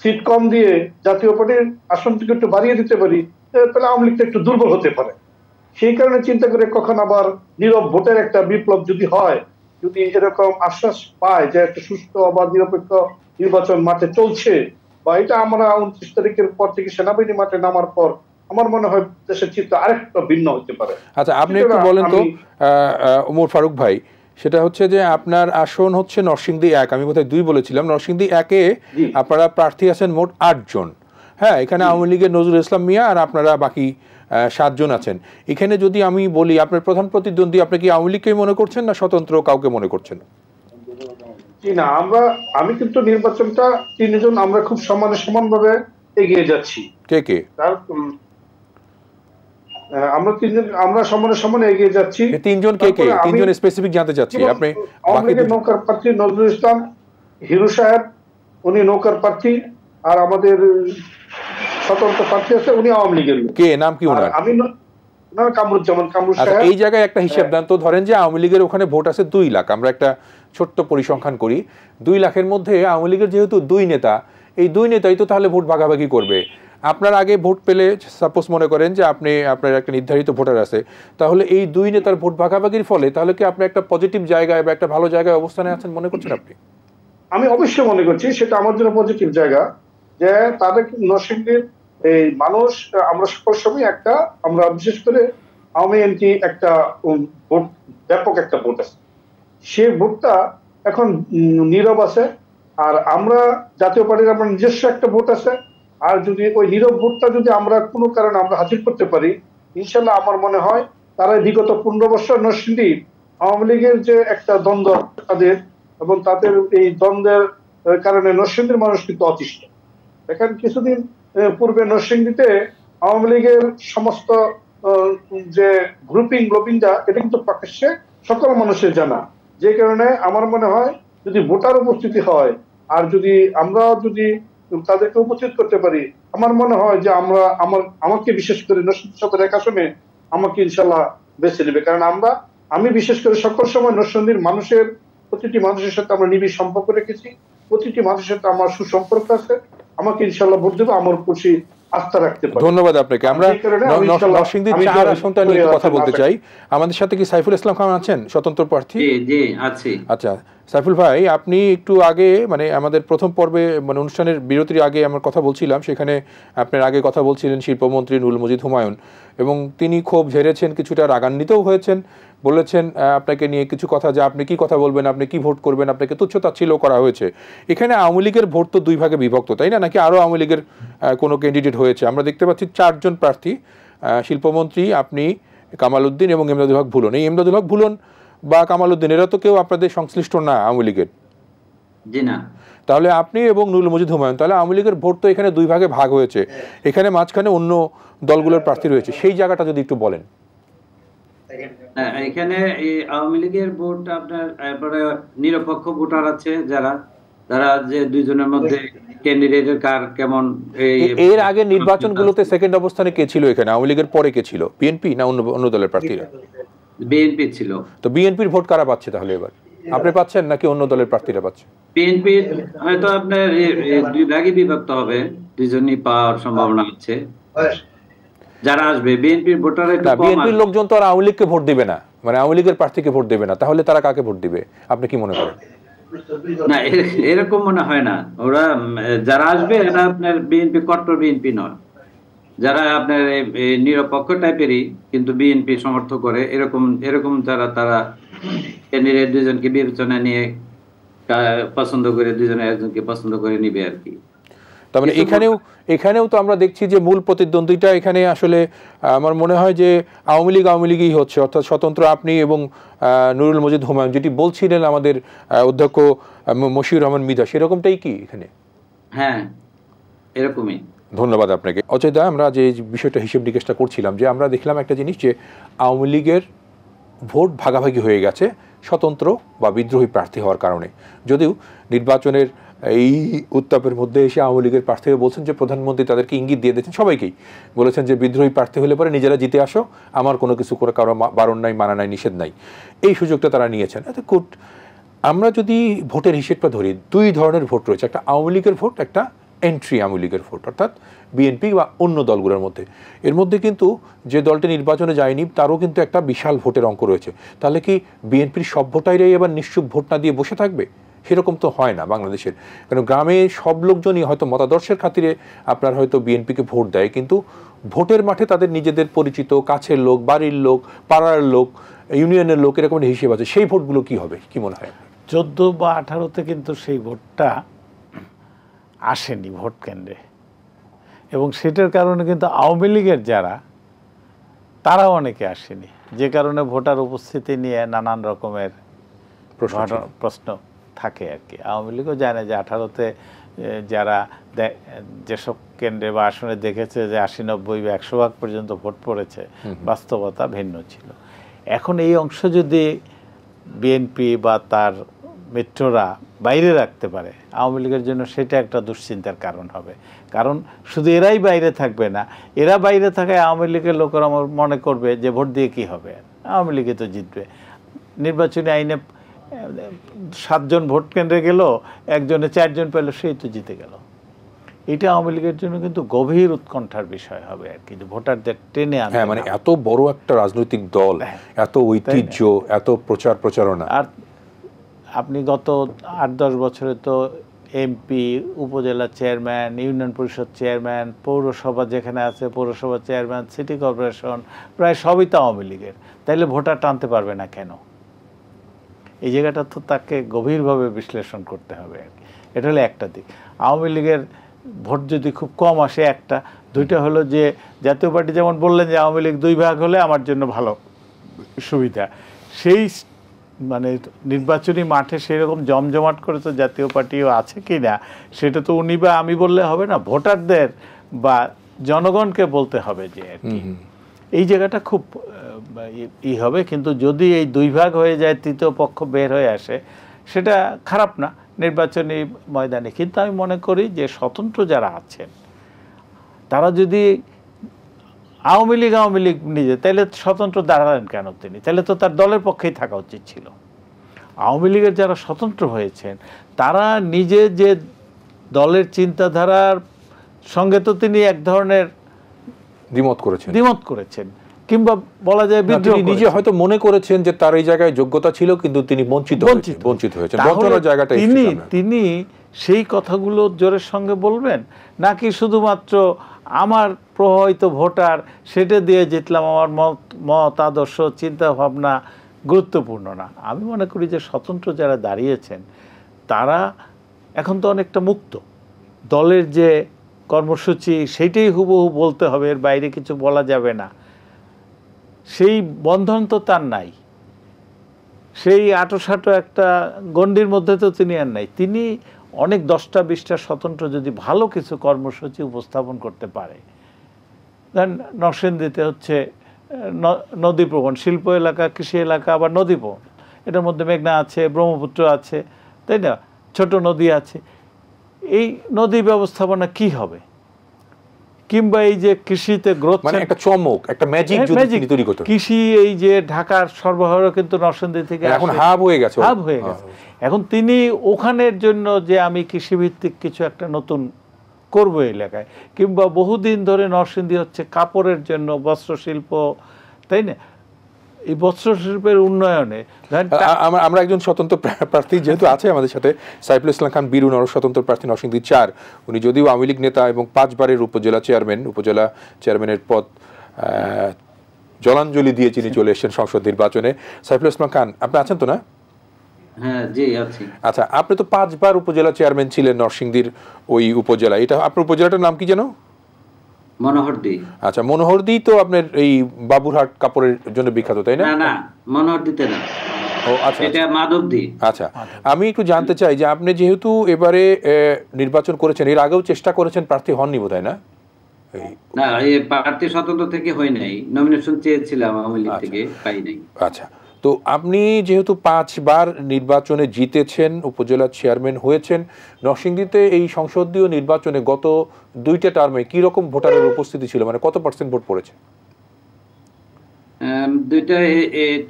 সিট কম দিয়ে জাতীয় পার্টির আসনটিকে একটু বাড়িয়ে দিতে পারি তাহলে আওয়ামী লীগটা একটু দুর্বল হতে পারে। সেই কারণে চিন্তা করে কখন আবার নীরব ভোটের একটা বিপ্লব যদি হয় যদি এরকম আশ্বাস পায় যে একটা সুস্থ অবাধ নিরপেক্ষ নির্বাচন মাঠে চলছে বা এটা আমরা উনত্রিশ তারিখের পর থেকে সেনাবাহিনী মাঠে নামার পর আমার মনে হয় দেশের চিত্র আরেকটা ভিন্ন হতে পারে। আচ্ছা আপনি একটু বলেন তো ওমর ফারুক ভাই সেটা হচ্ছে যে আপনার আসন হচ্ছে নরসিংদী এক আমি বোধহয় দুই বলেছিলাম। নরসিংদী একে আপনারা প্রার্থী আছেন মোট আটজন। হ্যাঁ এখানে আওয়ামী লীগের নজরুল ইসলাম মিয়া আর আপনারা বাকি সাতজন আছেন। এখানে যদি আমি বলি আপনার প্রধান প্রতিদ্বন্দ্বী আপনি কি আওয়ামী লীগকেই মনে করছেন না স্বতন্ত্র কাউকে মনে করছেন? জি না আমরা আমি কিন্তু নির্বাচনটা তিনজন আমরা খুব সমানে সমানভাবে এগিয়ে যাচ্ছি। কে কে? তার আমরা তিনজন আমরা সমানে সমানে এগিয়ে যাচ্ছি। তিনজন কে কে? তিনজন স্পেসিফিক জানতে চাচ্ছি। আপনি বাকি নৌকার প্রার্থী নজরুল ইসলাম হিরু সাহেব উনি নৌকার প্রার্থী আর আমাদের স্বতন্ত্র প্রার্থী আছে উনি আওয়ামী লীগের লোক। কে? নাম কি ওনার? আমি আচ্ছা এই জায়গায় একটা হিসাব দেন। তো ধরেন যে আওয়ামী লীগের ওখানে ভোট আছে দুই লাখ আমরা একটা ছোট্ট পরিসংখ্যান করি। দুই লাখের মধ্যে আওয়ামী লীগের যেহেতু দুই নেতা এই দুই নেতাই তো তাহলে ভোট ভাগাভাগি করবে। আপনার আগে ভোট পেলে সাপোজ মনে করেন যে আপনি আপনার একটা নির্ধারিত ভোটার আছে। তাহলে এই দুই নেতার ভোট ভাগাভাগির ফলে তাহলে কি আপনি একটা পজিটিভ জায়গায় বা একটা ভালো জায়গায় অবস্থানে আছেন মনে করছেন আপনি? আমি অবশ্যই মনে করছি সেটা আমার জন্য পজিটিভ জায়গা যে তাদের নরসিংদীর এই মানুষ, আমরা সকল সময় একটা, আমরা বিশেষ করে আওয়ামী এমপি একটা ভোট, ব্যাপক একটা ভোট আছে। সে ভোটটা এখন নীরব আছে। আর আমরা জাতীয় পার্টির আমার নিজস্ব একটা ভোট আছে। আর যদি ওই নীরব ভোটটা যদি আমরা কোনো কারণে আমরা হাসিল করতে পারি, ইনশাল্লাহ আমার মনে হয় তারা বিগত পনেরো বছর নরসিংদী আওয়ামী লীগের যে একটা দ্বন্দ্ব তাদের এবং তাদের এই দ্বন্দ্বের কারণে নরসিংদীর মানুষ কিন্তু অতিষ্ঠ। দেখেন কিছুদিন পূর্বে নরসিংদীতে আওয়ামী লীগের সমস্ত যে গ্রুপিং গ্লোপিংটা এটা কিন্তু প্রকাশ্যে সকল মানুষের জানা। যে কারণে আমার মনে হয়, যদি ভোটার উপস্থিতি হয়, আর যদি আমরা যদি তাদেরকে উপস্থিত করতে পারি, আমার মনে হয় যে আমরা, আমার, আমাকে বিশেষ করে নরসিংদী সদর এক আসনে আমাকে ইনশাল্লাহ বেছে নেবে। কারণ আমরা, আমি বিশেষ করে সকল সময় নরসিংদীর মানুষের, প্রতিটি মানুষের সাথে আমরা নিবিড় সম্পর্ক রেখেছি। প্রতিটি মানুষের সাথে আমার সুসম্পর্ক আছে। আমাকে ইনশাল্লাহ ভোট দেবো আমার খুশি আস্থা রাখতে পারি। ধন্যবাদ আপনাকে। আমরা যে কারণে আমি ন- ন- ইনশাল্লাহ- নরসিংদীর আমি চার আসনটা নিয়ে কথা বলতে চাই। আমাদের সাথে কি সাইফুল ইসলাম খান আছেন? স্বতন্ত্র প্রার্থী? জি জি আছি। আচ্ছা সাইফুল ভাই আপনি একটু আগে মানে আমাদের প্রথম পর্বে মানে অনুষ্ঠানের বিরতির আগে আমার কথা বলছিলাম সেখানে আপনার আগে কথা বলছিলেন শিল্পমন্ত্রী নুল মজিদ হুমায়ুন এবং তিনি ক্ষোভ ঝেড়েছেন কিছুটা রাগান্বিতও হয়েছেন। বলেছেন আপনাকে নিয়ে কিছু কথা যে আপনি কি কথা বলবেন আপনি কি ভোট করবেন আপনাকে তুচ্ছ তাচ্ছিল্য করা হয়েছে। এখানে আওয়ামী লীগের ভোট তো দুই ভাগে বিভক্ত তাই না? নাকি আরও আওয়ামী লীগের কোনো ক্যান্ডিডেট হয়েছে? আমরা দেখতে পাচ্ছি চারজন প্রার্থী শিল্পমন্ত্রী আপনি কামাল উদ্দিন এবং এমদাদুল হক ভুলন। এই এমদাদুল হক ভুলন বা কামাল উদ্দিন এরা তো কেউ আপনাদের সংশ্লিষ্ট না আওয়ামী লীগের? জি না। তাহলে আপনি এবং নুল মজিদ হুমায়ুন তাহলে আওয়ামী লীগের ভোট তো এখানে দুই ভাগে ভাগ হয়েছে। এখানে মাঝখানে অন্য দলগুলোর প্রার্থী রয়েছে। সেই জায়গাটা যদি একটু বলেন। এখানে এই আওয়ামী লীগের ভোট আপনার এরপরে নিরপেক্ষ ভোটার আছে যারা যারা যে দুইজনের মধ্যে ক্যান্ডিডেটের কার কেমন এর আগে নির্বাচনগুলোতে সেকেন্ড অবস্থানে কে ছিল এখানে? আওয়ামী লীগের পরে কে ছিল? বিএনপি না অন্য অন্য দলের প্রার্থীরা? বিএনপি ছিল। তো বিএনপির ভোট কারা পাচ্ছে তাহলে এবার? আপনি পাচ্ছেন নাকি অন্য দলের প্রার্থীরা পাচ্ছে? বিএনপি হয়তো আপনার দুই ভাগে বিভক্ত হবে দুইজনই পাওয়ার সম্ভাবনা আছে। যারা আসবে বিএনপির ভোটার বিএনপির লোকজন তো আর আওয়ামী লীগকে ভোট দিবে না। মানে আওয়ামী লীগের প্রার্থীকে ভোট দেবে না। তাহলে তারা কাকে ভোট দিবে? আপনি কি মনে করেন? না এরকম মনে হয় না। ওরা যারা আসবে এরা আপনার বিএনপি কট্টর বিএনপি নয়। যারা আপনার নিরপেক্ষ টাইপেরই কিন্তু বিএনপি সমর্থন করে এরকম এরকম যারা তারা ক্যান্ডিডেট দুজনকে বিবেচনা নিয়ে পছন্দ করে দুজনে একজনকে পছন্দ করে নিবে আর কি। তার মানে এখানেও এখানেও তো আমরা দেখছি যে মূল প্রতিদ্বন্দ্বিতা এখানে আসলে আমার মনে হয় যে আওয়ামী লীগ আওয়ামী লীগই হচ্ছে অর্থাৎ স্বতন্ত্র আপনি এবং নুরুল মজিদ হুমায়ুন যেটি বলছিলেন আমাদের অধ্যক্ষ মশিউর রহমান মিদা সেরকমটাই কি এখানে? হ্যাঁ এরকমই। ধন্যবাদ আপনাকে। অচেদা আমরা যে বিষয়টা হিসেব নিকেশটা করছিলাম যে আমরা দেখলাম একটা জিনিস যে আওয়ামী লীগের ভোট ভাগাভাগি হয়ে গেছে স্বতন্ত্র বা বিদ্রোহী প্রার্থী হওয়ার কারণে। যদিও নির্বাচনের এই উত্তাপের মধ্যে এসে আওয়ামী লীগের প্রার্থীরা বলছেন যে প্রধানমন্ত্রী তাদেরকে ইঙ্গিত দিয়ে দিয়েছেন সবাইকেই। বলেছেন যে বিদ্রোহী প্রার্থী হলে পরে নিজেরা জিতে আসো, আমার কোনো কিছু করে কারও বারণ নাই, মানা নাই, নিষেধ নাই। এই সুযোগটা তারা নিয়েছেন। এতে কুট আমরা যদি ভোটের হিসেবটা ধরি, দুই ধরনের ভোট রয়েছে, একটা আওয়ামী লীগের ভোট, একটা এন্ট্রি আওয়ামী লীগের ভোট, অর্থাৎ বিএনপি বা অন্য দলগুলোর মধ্যে। এর মধ্যে কিন্তু যে দলটি নির্বাচনে যায়নি, তারও কিন্তু একটা বিশাল ভোটের অঙ্ক রয়েছে। তাহলে কি বিএনপির সব ভোটাররাই এবার নিশ্চুপ ভোট না দিয়ে বসে থাকবে? সেরকম তো হয় না বাংলাদেশের। কারণ গ্রামে সব লোকজনই হয়তো মতাদর্শের খাতিরে আপনার হয়তো বিএনপিকে ভোট দেয় কিন্তু ভোটের মাঠে তাদের নিজেদের পরিচিত কাছের লোক বাড়ির লোক পাড়ার লোক ইউনিয়নের লোক এরকম একটা হিসেব আছে। সেই ভোটগুলো কি হবে? কি মনে হয় চোদ্দ বা আঠারোতে কিন্তু সেই ভোটটা আসেনি ভোট কেন্দ্রে। এবং সেটার কারণে কিন্তু আওয়ামী লীগের যারা তারাও অনেকে আসেনি। যে কারণে ভোটার উপস্থিতি নিয়ে নানান রকমের প্রশ্ন প্রশ্ন থাকে আর কি। আওয়ামী লীগও জানে যে আঠারোতে যারা যেসব কেন্দ্রে বা আসনে দেখেছে যে আশি নব্বই বা একশো ভাগ পর্যন্ত ভোট পড়েছে বাস্তবতা ভিন্ন ছিল। এখন এই অংশ যদি বিএনপি বা তার মিত্ররা বাইরে রাখতে পারে আওয়ামী লীগের জন্য সেটা একটা দুশ্চিন্তার কারণ হবে। কারণ শুধু এরাই বাইরে থাকবে না এরা বাইরে থাকায় আওয়ামী লীগের লোকেরা আমার মনে করবে যে ভোট দিয়ে কি হবে? আওয়ামী লীগে তো জিতবে। নির্বাচনী আইনে সাতজন ভোট কেন্দ্রে গেল একজনে চারজন পেল সেই তো জিতে গেল। এটা আওয়ামী লীগের জন্য কিন্তু গভীর উৎকণ্ঠার বিষয় হবে আর কি যে ভোটারদের টেনে আনতে হ্যাঁ মানে এত বড় একটা রাজনৈতিক দল হ্যাঁ। এত ঐতিহ্য এত প্রচার প্রচারণা। আর আপনি গত আট দশ বছরে তো এমপি উপজেলা চেয়ারম্যান ইউনিয়ন পরিষদ চেয়ারম্যান পৌরসভা যেখানে আছে পৌরসভা চেয়ারম্যান সিটি কর্পোরেশন প্রায় সবই তো আওয়ামী লীগের। তাইলে ভোটার টানতে পারবে না কেন? এই জায়গাটা তো তাকে গভীরভাবে বিশ্লেষণ করতে হবে আর কি। এটা হলো একটা দিক। আওয়ামী লীগের ভোট যদি খুব কম আসে একটা দুইটা হলো যে জাতীয় পার্টি যেমন বললেন যে আওয়ামী লীগ দুই ভাগ হলে আমার জন্য ভালো সুবিধা। সেই মানে নির্বাচনী মাঠে সেরকম জমজমাট করে তো জাতীয় পার্টিও আছে কি না সেটা তো উনি বা আমি বললে হবে না ভোটারদের বা জনগণকে বলতে হবে যে আর কি। এই জায়গাটা খুব ই- হবে কিন্তু যদি এই দুই ভাগ হয়ে যায় তৃতীয় পক্ষ বের হয়ে আসে সেটা খারাপ না নির্বাচনী ময়দানে। কিন্তু আমি মনে করি যে স্বতন্ত্র যারা আছেন তারা যদি আওয়ামী লীগ আওয়ামী লীগ নিজে তাহলে স্বতন্ত্র দাঁড়ালেন কেন তিনি? তাহলে তো তার দলের পক্ষেই থাকা উচিত ছিল। আওয়ামী লীগের যারা স্বতন্ত্র হয়েছেন তারা নিজে যে দলের চিন্তাধারার সঙ্গে তো তিনি এক ধরনের দ্বিমত করেছেন। দ্বিমত করেছেন। কিংবা বলা যায় বিদ্রোহ নিজে হয়তো মনে করেছেন যে তার এই জায়গায় যোগ্যতা ছিল কিন্তু তিনি বঞ্চিত বঞ্চিত। বঞ্চিত হয়েছেন। বঞ্চনার জায়গাটা তিনি তিনি সেই কথাগুলো জোরের সঙ্গে বলবেন? নাকি শুধুমাত্র আমার প্রভাবিত ভোটার সেটা দিয়ে জিতলাম আমার মত মত আদর্শ চিন্তা ভাবনা গুরুত্বপূর্ণ না? আমি মনে করি যে স্বতন্ত্র যারা দাঁড়িয়েছেন তারা এখন তো অনেকটা মুক্ত। দলের যে কর্মসূচি সেইটাই হুবহু বলতে হবে এর বাইরে কিছু বলা যাবে না। সেই বন্ধন তো তার নাই। সেই আটোসাটো একটা গণ্ডির মধ্যে তো তিনি আর নাই। তিনি অনেক দশটা, বিশটা, স্বতন্ত্র যদি ভালো কিছু কর্মসূচি উপস্থাপন করতে পারে ধরেন নরসিংদীতে হচ্ছে নদীপ্রবণ শিল্প এলাকা, কৃষি এলাকা, আবার নদীপ্রবণ এটার মধ্যে মেঘনা আছে, ব্রহ্মপুত্র আছে, তাই না? ছোট নদী আছে। এই নদী ব্যবস্থাপনা কি হবে? কিংবা এই যে কৃষিতে গ্রোথ মানে একটা চমক একটা ম্যাজিক যদি। তিনি তৈরি করতেন। কৃষি এই যে ঢাকার সরবরাহ কিন্তু নরসিংদী থেকে এখন হাব হয়ে গেছে। হাব হয়ে গেছে। এখন তিনি ওখানের জন্য যে আমি কৃষিভিত্তিক কিছু একটা নতুন করব এলাকায় কিংবা বহুদিন ধরে নরসিংদী হচ্ছে কাপড়ের জন্য বস্ত্র শিল্প তাই না? এই বস্ত্রশিল্পের উন্নয়নে ধরেন টা- আ- আমরা একজন স্বতন্ত্র প্রার্থী যেহেতু আছে আমাদের সাথে সাইফুল ইসলাম খান বীরু নর স্বতন্ত্র প্রার্থী নরসিংদী চার। উনি যদিও আওয়ামী লীগ নেতা এবং পাঁচবারের উপজেলা চেয়ারম্যান উপজেলা চেয়ারম্যানের পদ আহ, জলাঞ্জলি দিয়ে তিনি চলে এসেছেন সংসদ নির্বাচনে। সাইফুল ইসলাম খান আপনি আছেন তো না? হ্যাঁ জি আছি। আচ্ছা আপনি তো পাঁচবার উপজেলা চেয়ারম্যান ছিলেন নরসিংদীর ওই উপজেলা এটা আপনার উপজেলাটার নাম কি যেন? মনোহরদি আচ্ছা মনোহরদি তো আপনার এই বাবুরহাট কাপড়ের জন্য বিখ্যাত তাই না? না না মনোহরদিতে না। ও আচ্ছা এটা মাধবদি আচ্ছা আমি একটু জানতে চাই যে আপনি যেহেতু এবারে নির্বাচন করেছেন এর আগেও চেষ্টা করেছেন প্রার্থী হননি বোধ হয় না না এই প্রার্থী স্বতন্ত্র থেকে হয় নাই। নমিনেশন চেয়েছিলাম আওয়ামী লীগ আচ্ছা। থেকে পাই নাই। আচ্ছা তো আপনি যেহেতু পাঁচবার নির্বাচনে জিতেছেন উপজেলা চেয়ারম্যান হয়েছেন নরসিংদীতে এই সংসদীয় নির্বাচনে গত দুইটা টার্মে কি রকম ভোটারের উপস্থিতি ছিল? মানে কত পার্সেন্ট ভোট পড়েছে? দুইটা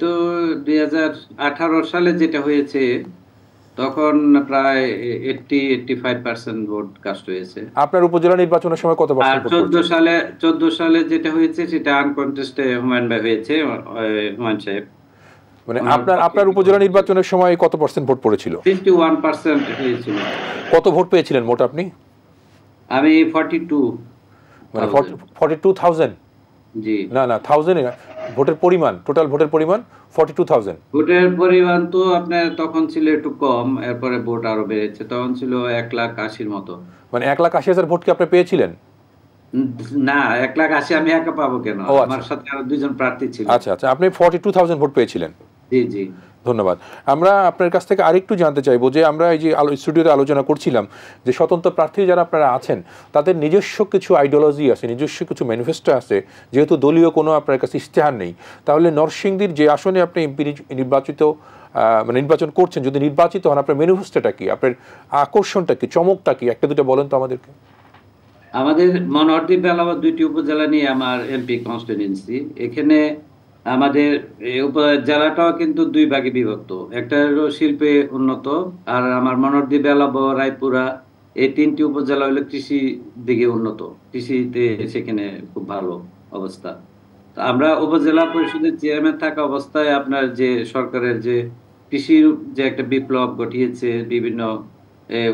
তো দুই সালে যেটা হয়েছে তখন প্রায় eighty eighty five percent vote cast হয়েছে। আপনার উপজেলা নির্বাচনের সময় কত আর চোদ্দ সালে চোদ্দ সালে যেটা হয়েছে সেটা আনকন্টেস্টে হুমায়ুন ভাই হয়েছে হুমায়ুন সাহেব। মানে আপনার আপনার কি উপজেলা নির্বাচনের সময় কত পার্সেন্ট ভোট পড়েছিল? ফিফটি ওয়ান পার্সেন্ট হয়েছিল। কত ভোট পেয়েছিলেন মোট আপনি? আমি ফর্টি টু মানে ফর্টি টু থাউজেন্ড জি। না না থাউজেন্ড ভোটের পরিমাণ টোটাল ভোটের পরিমাণ ফর্টি টু থাউজেন্ড ভোটের পরিমাণ তো আপনার তখন ছিল একটু কম এরপরে ভোট আরও বেড়েছে তখন ছিল এক লাখ আশির মতো। মানে এক লাখ আশি হাজার ভোট কি আপনি পেয়েছিলেন? না এক লাখ আশি আমি একা পাবো কেন? আচ্ছা। আমার সাথে আরও দুজন প্রার্থী ছিল। আচ্ছা আচ্ছা আপনি ফর্টি টু থাউজেন্ড ভোট পেয়েছিলেন। জি জি। ধন্যবাদ। আমরা আপনার কাছ থেকে আরেকটু জানতে চাইব যে আমরা এই যে স্টুডিওতে আলোচনা করছিলাম যে স্বতন্ত্র প্রার্থী যারা আপনারা আছেন তাদের নিজস্ব কিছু আইডিওলজি আছে নিজস্ব কিছু ম্যানিফেস্টো আছে যেহেতু দলীয় কোনো আপনার কাছে ইশতেহার নেই। তাহলে নরসিংদীর যে আসনে আপনি এমপি নির্বাচিত আহ, মানে নির্বাচন করছেন যদি নির্বাচিত হন আপনার ম্যানিফেস্টোটা কি? আপনার আকর্ষণটা কি? চমকটা কি? একটা দুটো বলেন তো আমাদেরকে। আমাদের মনোহরদ্বীপ এলাকা দুইটি উপজেলা নিয়ে আমার এমপি কনস্টিটিউয়েন্সি এখানে আমাদের এই উপজেলাটাও কিন্তু দুই ভাগে বিভক্ত। একটা হলো শিল্পে উন্নত আর আমার মনোহরদ্বীপ এলাকা রায়পুরা, এই তিনটি উপজেলা হলো কৃষি দিকে উন্নত। কৃষিতে সেখানে খুব ভালো অবস্থা। আমরা উপজেলা পরিষদের চেয়ারম্যান থাকা অবস্থায় আপনার যে সরকারের যে কৃষির যে একটা বিপ্লব ঘটিয়েছে, বিভিন্ন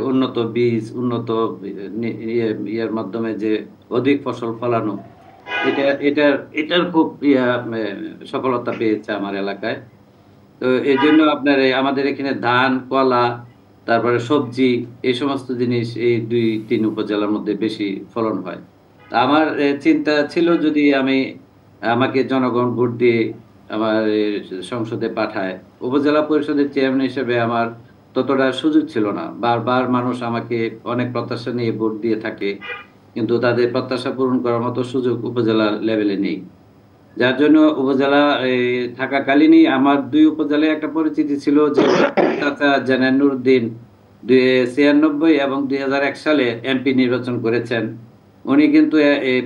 উন্নত বীজ, উন্নত ইয়ে ইয়ের মাধ্যমে যে অধিক ফসল ফলানো এটা, এটার এটার খুব সফলতা পেয়েছে আমার এলাকায়। তো এই জন্য আপনার আমাদের এখানে ধান, কলা, তারপরে সবজি, এই সমস্ত জিনিস এই দুই, তিন উপজেলার মধ্যে বেশি ফলন হয়। আমার চিন্তা ছিল যদি আমি আমাকে জনগণ ভোট দিয়ে আমার সংসদে পাঠায়। উপজেলা পরিষদের চেয়ারম্যান হিসেবে আমার ততটা সুযোগ ছিল না। বারবার মানুষ আমাকে অনেক প্রত্যাশা নিয়ে ভোট দিয়ে থাকে। কিন্তু তাদের প্রত্যাশা পূরণ করার মতো সুযোগ উপজেলা লেভেলে নেই। যার জন্য উপজেলা থাকাকালীনই আমার দুই উপজেলায় একটা পরিচিতি ছিল যে চাচা দুই ছিয়ানব্বই এবং দুই সালে এমপি নির্বাচন করেছেন। উনি কিন্তু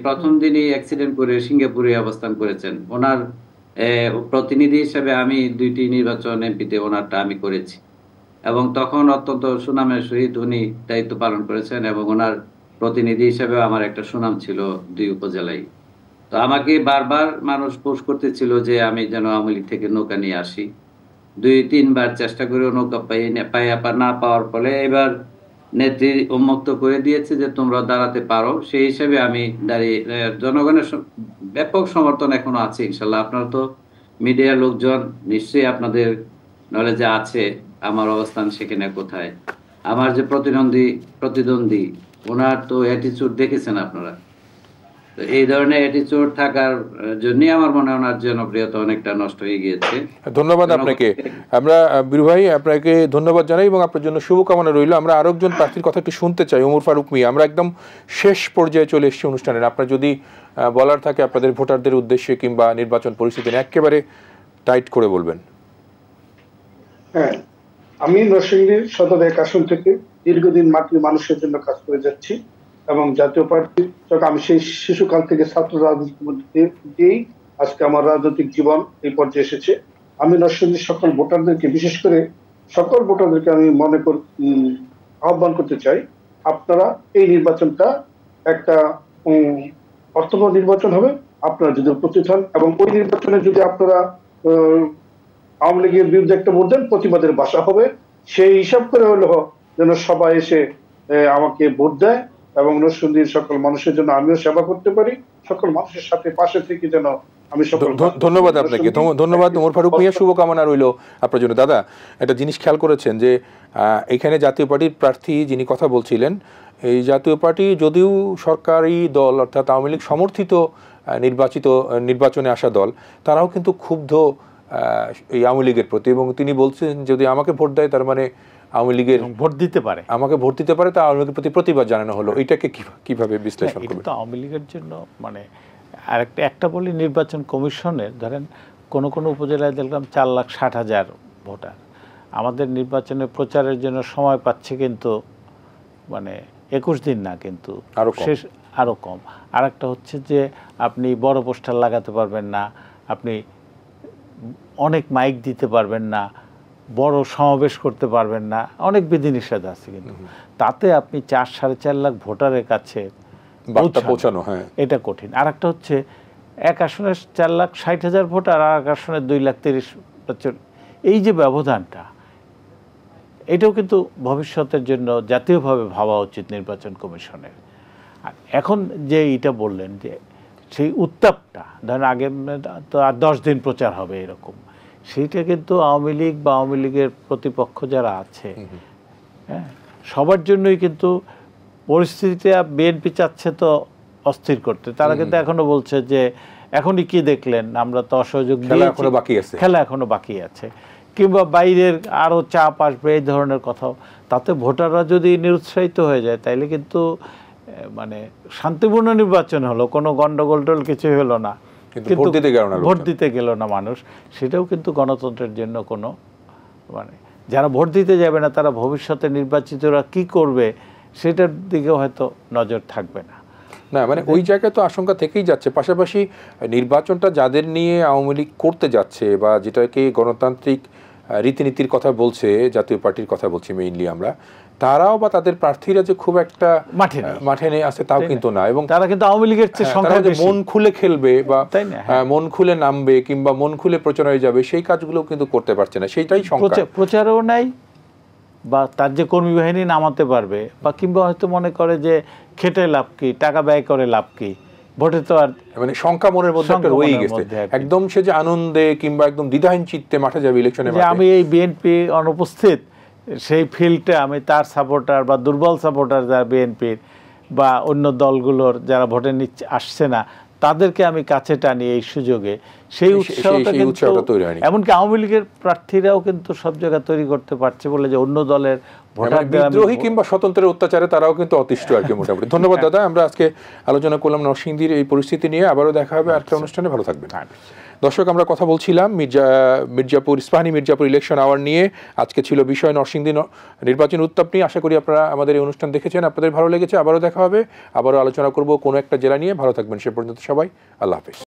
প্রথম দিনই অ্যাক্সিডেন্ট করে সিঙ্গাপুরে অবস্থান করেছেন। ওনার প্রতিনিধি হিসেবে আমি দুইটি নির্বাচন এমপিতে ওনারটা আমি করেছি। এবং তখন অত্যন্ত সুনামের সহিত উনি দায়িত্ব পালন করেছেন এবং ওনার প্রতিনিধি হিসেবে আমার একটা সুনাম ছিল দুই উপজেলায়। তো আমাকে বারবার মানুষ পোষ করতেছিল যে আমি যেন আওয়ামী লীগ থেকে নৌকা নিয়ে আসি। দুই, তিনবার চেষ্টা করেও নৌকা পাই পাই না পাওয়ার ফলে এবার নেত্রী উন্মুক্ত করে দিয়েছে যে তোমরা দাঁড়াতে পারো। সেই হিসেবে আমি দাঁড়িয়ে জনগণের ব্যাপক সমর্থন এখনও আছে ইনশাল্লাহ। আপনারা তো মিডিয়ার লোকজন, নিশ্চয়ই আপনাদের নলেজে আছে আমার অবস্থান সেখানে কোথায়। আমার যে প্রতিদ্বন্দ্বী প্রতিদ্বন্দ্বী ওনার তো অ্যাটিচিউড দেখেছেন আপনারা। তো এই ধরনের অ্যাটিচিউড থাকার জন্য আমার মনে হয় ওনার জনপ্রিয়তা অনেকটা নষ্ট হয়ে গিয়েছে। ধন্যবাদ আপনাকে। আমরা বীর ভাই আপনাকে ধন্যবাদ জানাই এবং আপনার জন্য শুভকামনা রইল। আমরা আরেকজন প্রার্থীর কথা একটু শুনতে চাই ওমর ফারুক মিয়া। আমরা একদম শেষ পর্যায়ে চলে এসেছি অনুষ্ঠানের আপনার যদি বলার থাকে আপনাদের ভোটারদের উদ্দেশ্যে কিংবা নির্বাচন পরিস্থিতি একেবারে টাইট করে বলবেন। হ্যাঁ আমি নরসিংদীর সদর এক আসন থেকে দীর্ঘদিন মাটির মানুষের জন্য কাজ করে যাচ্ছি এবং জাতীয় পার্টি আমি সেই শিশুকাল থেকে ছাত্র রাজনীতির মধ্যে দিয়েই আজকে আমার রাজনৈতিক জীবন এই পর্যায়ে এসেছে। আমি নরসিংদীর সকল ভোটারদেরকে, বিশেষ করে সকল ভোটারদেরকে আমি মনে কর আহ্বান করতে চাই, আপনারা এই নির্বাচনটা একটা অর্থবহ নির্বাচন হবে। আপনারা যদি উপস্থিত হন এবং ওই নির্বাচনে যদি আপনারা আওয়ামী লীগের বিরুদ্ধে একটা ভোট দেন প্রতিবাদের বাসা হবে। সেই হিসাব করে হলো যেন সবাই এসে আমাকে ভোট দেয় এবং নরসিংদীর সকল মানুষের জন্য আমিও সেবা করতে পারি। সকল মানুষের সাথে পাশে থেকে যেন আমি ধন্যবাদ আপনাকে। ধন্যবাদ ওমর ফারুক মিয়া শুভকামনা রইল আপনার জন্য। দাদা একটা জিনিস খেয়াল করেছেন যে আহ, এখানে জাতীয় পার্টির প্রার্থী যিনি কথা বলছিলেন এই জাতীয় পার্টি যদিও সরকারি দল অর্থাৎ আওয়ামী লীগ সমর্থিত নির্বাচিত নির্বাচনে আসা দল তারাও কিন্তু ক্ষুব্ধ এই আওয়ামী লীগের প্রতি এবং তিনি বলছেন যদি আমাকে ভোট দেয় তার মানে আওয়ামী লীগের ভোট দিতে পারে। আমাকে ভোট দিতে পারে তা আওয়ামী লীগের প্রতি প্রতিবাদ জানানো হলো। এটাকে কিভা- কীভাবে বিশ্লেষণ হ্যাঁ, করবেন? তো আওয়ামী লীগের জন্য মানে আরেকটা একটা বলি নির্বাচন কমিশনের ধরেন কোন কোন উপজেলায় দেখলাম চার লাখ ষাট হাজার ভোটার। আমাদের নির্বাচনে প্রচারের জন্য সময় পাচ্ছে কিন্তু মানে একুশ দিন না কিন্তু আরও শেষ আরও কম। আর একটা হচ্ছে যে আপনি বড় পোস্টার লাগাতে পারবেন না আপনি অনেক মাইক দিতে পারবেন না বড় সমাবেশ করতে পারবেন না অনেক বিধিনিষেধ আছে কিন্তু। তাতে আপনি চার সাড়ে চার লাখ ভোটারের কাছে পৌঁছানো। হ্যাঁ। এটা কঠিন। আর একটা হচ্ছে এক আসনে চার লাখ ষাট হাজার ভোটার আর এক আসনে দুই লাখ তিরিশ বছর। এই যে ব্যবধানটা এটাও কিন্তু ভবিষ্যতের জন্য জাতীয়ভাবে ভাবা উচিত নির্বাচন কমিশনের। আর এখন যে এটা বললেন যে সেই উত্তাপটা ধরেন আগে তো আর দশ দিন প্রচার হবে এরকম। সেইটা কিন্তু আওয়ামী লীগ বা আওয়ামী লীগের প্রতিপক্ষ যারা আছে হ্যাঁ সবার জন্যই কিন্তু পরিস্থিতিটা বিএনপি চাচ্ছে তো অস্থির করতে। তারা কিন্তু এখনও বলছে যে এখনই কি দেখলেন? আমরা তো অসহযোগ খেলা। এখনও বাকি আছে। খেলা এখনও বাকি আছে। কিংবা বাইরের আরও চাপ আসবে এই ধরনের কথাও। তাতে ভোটাররা যদি নিরুৎসাহিত হয়ে যায় তাইলে কিন্তু মানে শান্তিপূর্ণ নির্বাচন হলো কোনো গন্ডগোল টোল কিছুই হলো না। ভোট দিতে গেল না ভোট দিতে গেল না মানুষ। সেটাও কিন্তু গণতন্ত্রের জন্য কোনো মানে যারা ভোট দিতে যাবে না তারা ভবিষ্যতে নির্বাচিতরা কি করবে সেটার দিকেও হয়তো নজর থাকবে না। না মানে ওই জায়গায় তো আশঙ্কা থেকেই যাচ্ছে। পাশাপাশি নির্বাচনটা যাদের নিয়ে আওয়ামী লীগ করতে যাচ্ছে বা যেটাকে গণতান্ত্রিক রীতিনীতির কথা বলছে জাতীয় পার্টির কথা বলছি মেইনলি আমরা তারাও বা তাদের প্রার্থীরা যে খুব একটা মাঠে মাঠে নেই আছে তাও কিন্তু না। এবং তারা কিন্তু আওয়ামী লীগের হ্যাঁ, সংখ্যা যে মন খুলে খেলবে বা? হ্যাঁ। মন খুলে নামবে কিংবা মন খুলে প্রচারে যাবে সেই কাজগুলো কিন্তু করতে পারছে না। সেইটাই সংখ্যা। প্রচার- প্রচারও নাই বা তার যে কর্মী বাহিনী নামাতে পারবে বা কিংবা হয়তো মনে করে যে খেটে লাভ কি টাকা ব্যয় করে লাভ কি ভোটে তো আর মানে শঙ্কা মনের মধ্যে একটা রয়েই গেছে। একদম সে যে আনন্দে কিংবা একদম দ্বিধাহীন চিত্তে মাঠে যাবে ইলেকশনে আমি এই বিএনপি অনুপস্থিত সেই ফিল্ডে আমি তার সাপোর্টার বা দুর্বল সাপোর্টার যারা বিএনপির বা অন্য দলগুলোর যারা ভোটে নিচ্ছে আসছে না তাদেরকে আমি কাছে টানি এই সুযোগে। সেই উৎসাহটা কিন্তু এমনকি আওয়ামী লীগের প্রার্থীরাও কিন্তু সব জায়গায় তৈরি করতে পারছে বলে যে অন্য দলের মানে ভোটারদের আমি বিদ্রোহী কিংবা স্বতন্ত্রের অত্যাচারে তারাও কিন্তু অতিষ্ঠ আর কি মোটামুটি। ধন্যবাদ দাদা আমরা আজকে আলোচনা করলাম নরসিংদীর এই পরিস্থিতি নিয়ে। আবারও দেখা হবে আরেকটা অনুষ্ঠানে। ভালো থাকবেন। দর্শক, আমরা কথা বলছিলাম মির্জা, মির্জাপুর, ইস্পাহানি মির্জাপুর ইলেকশন আওয়ার নিয়ে। আজকে ছিল বিষয় নরসিংদী নির্বাচন উত্তাপ নিয়ে। আশা করি আপনারা আমাদের এই অনুষ্ঠান দেখেছেন, আপনাদের ভালো লেগেছে। আবারও দেখা হবে। আবারও আলোচনা করব কোনো একটা জেলা নিয়ে। ভালো থাকবেন সে পর্যন্ত সবাই। আল্লাহ হাফেজ।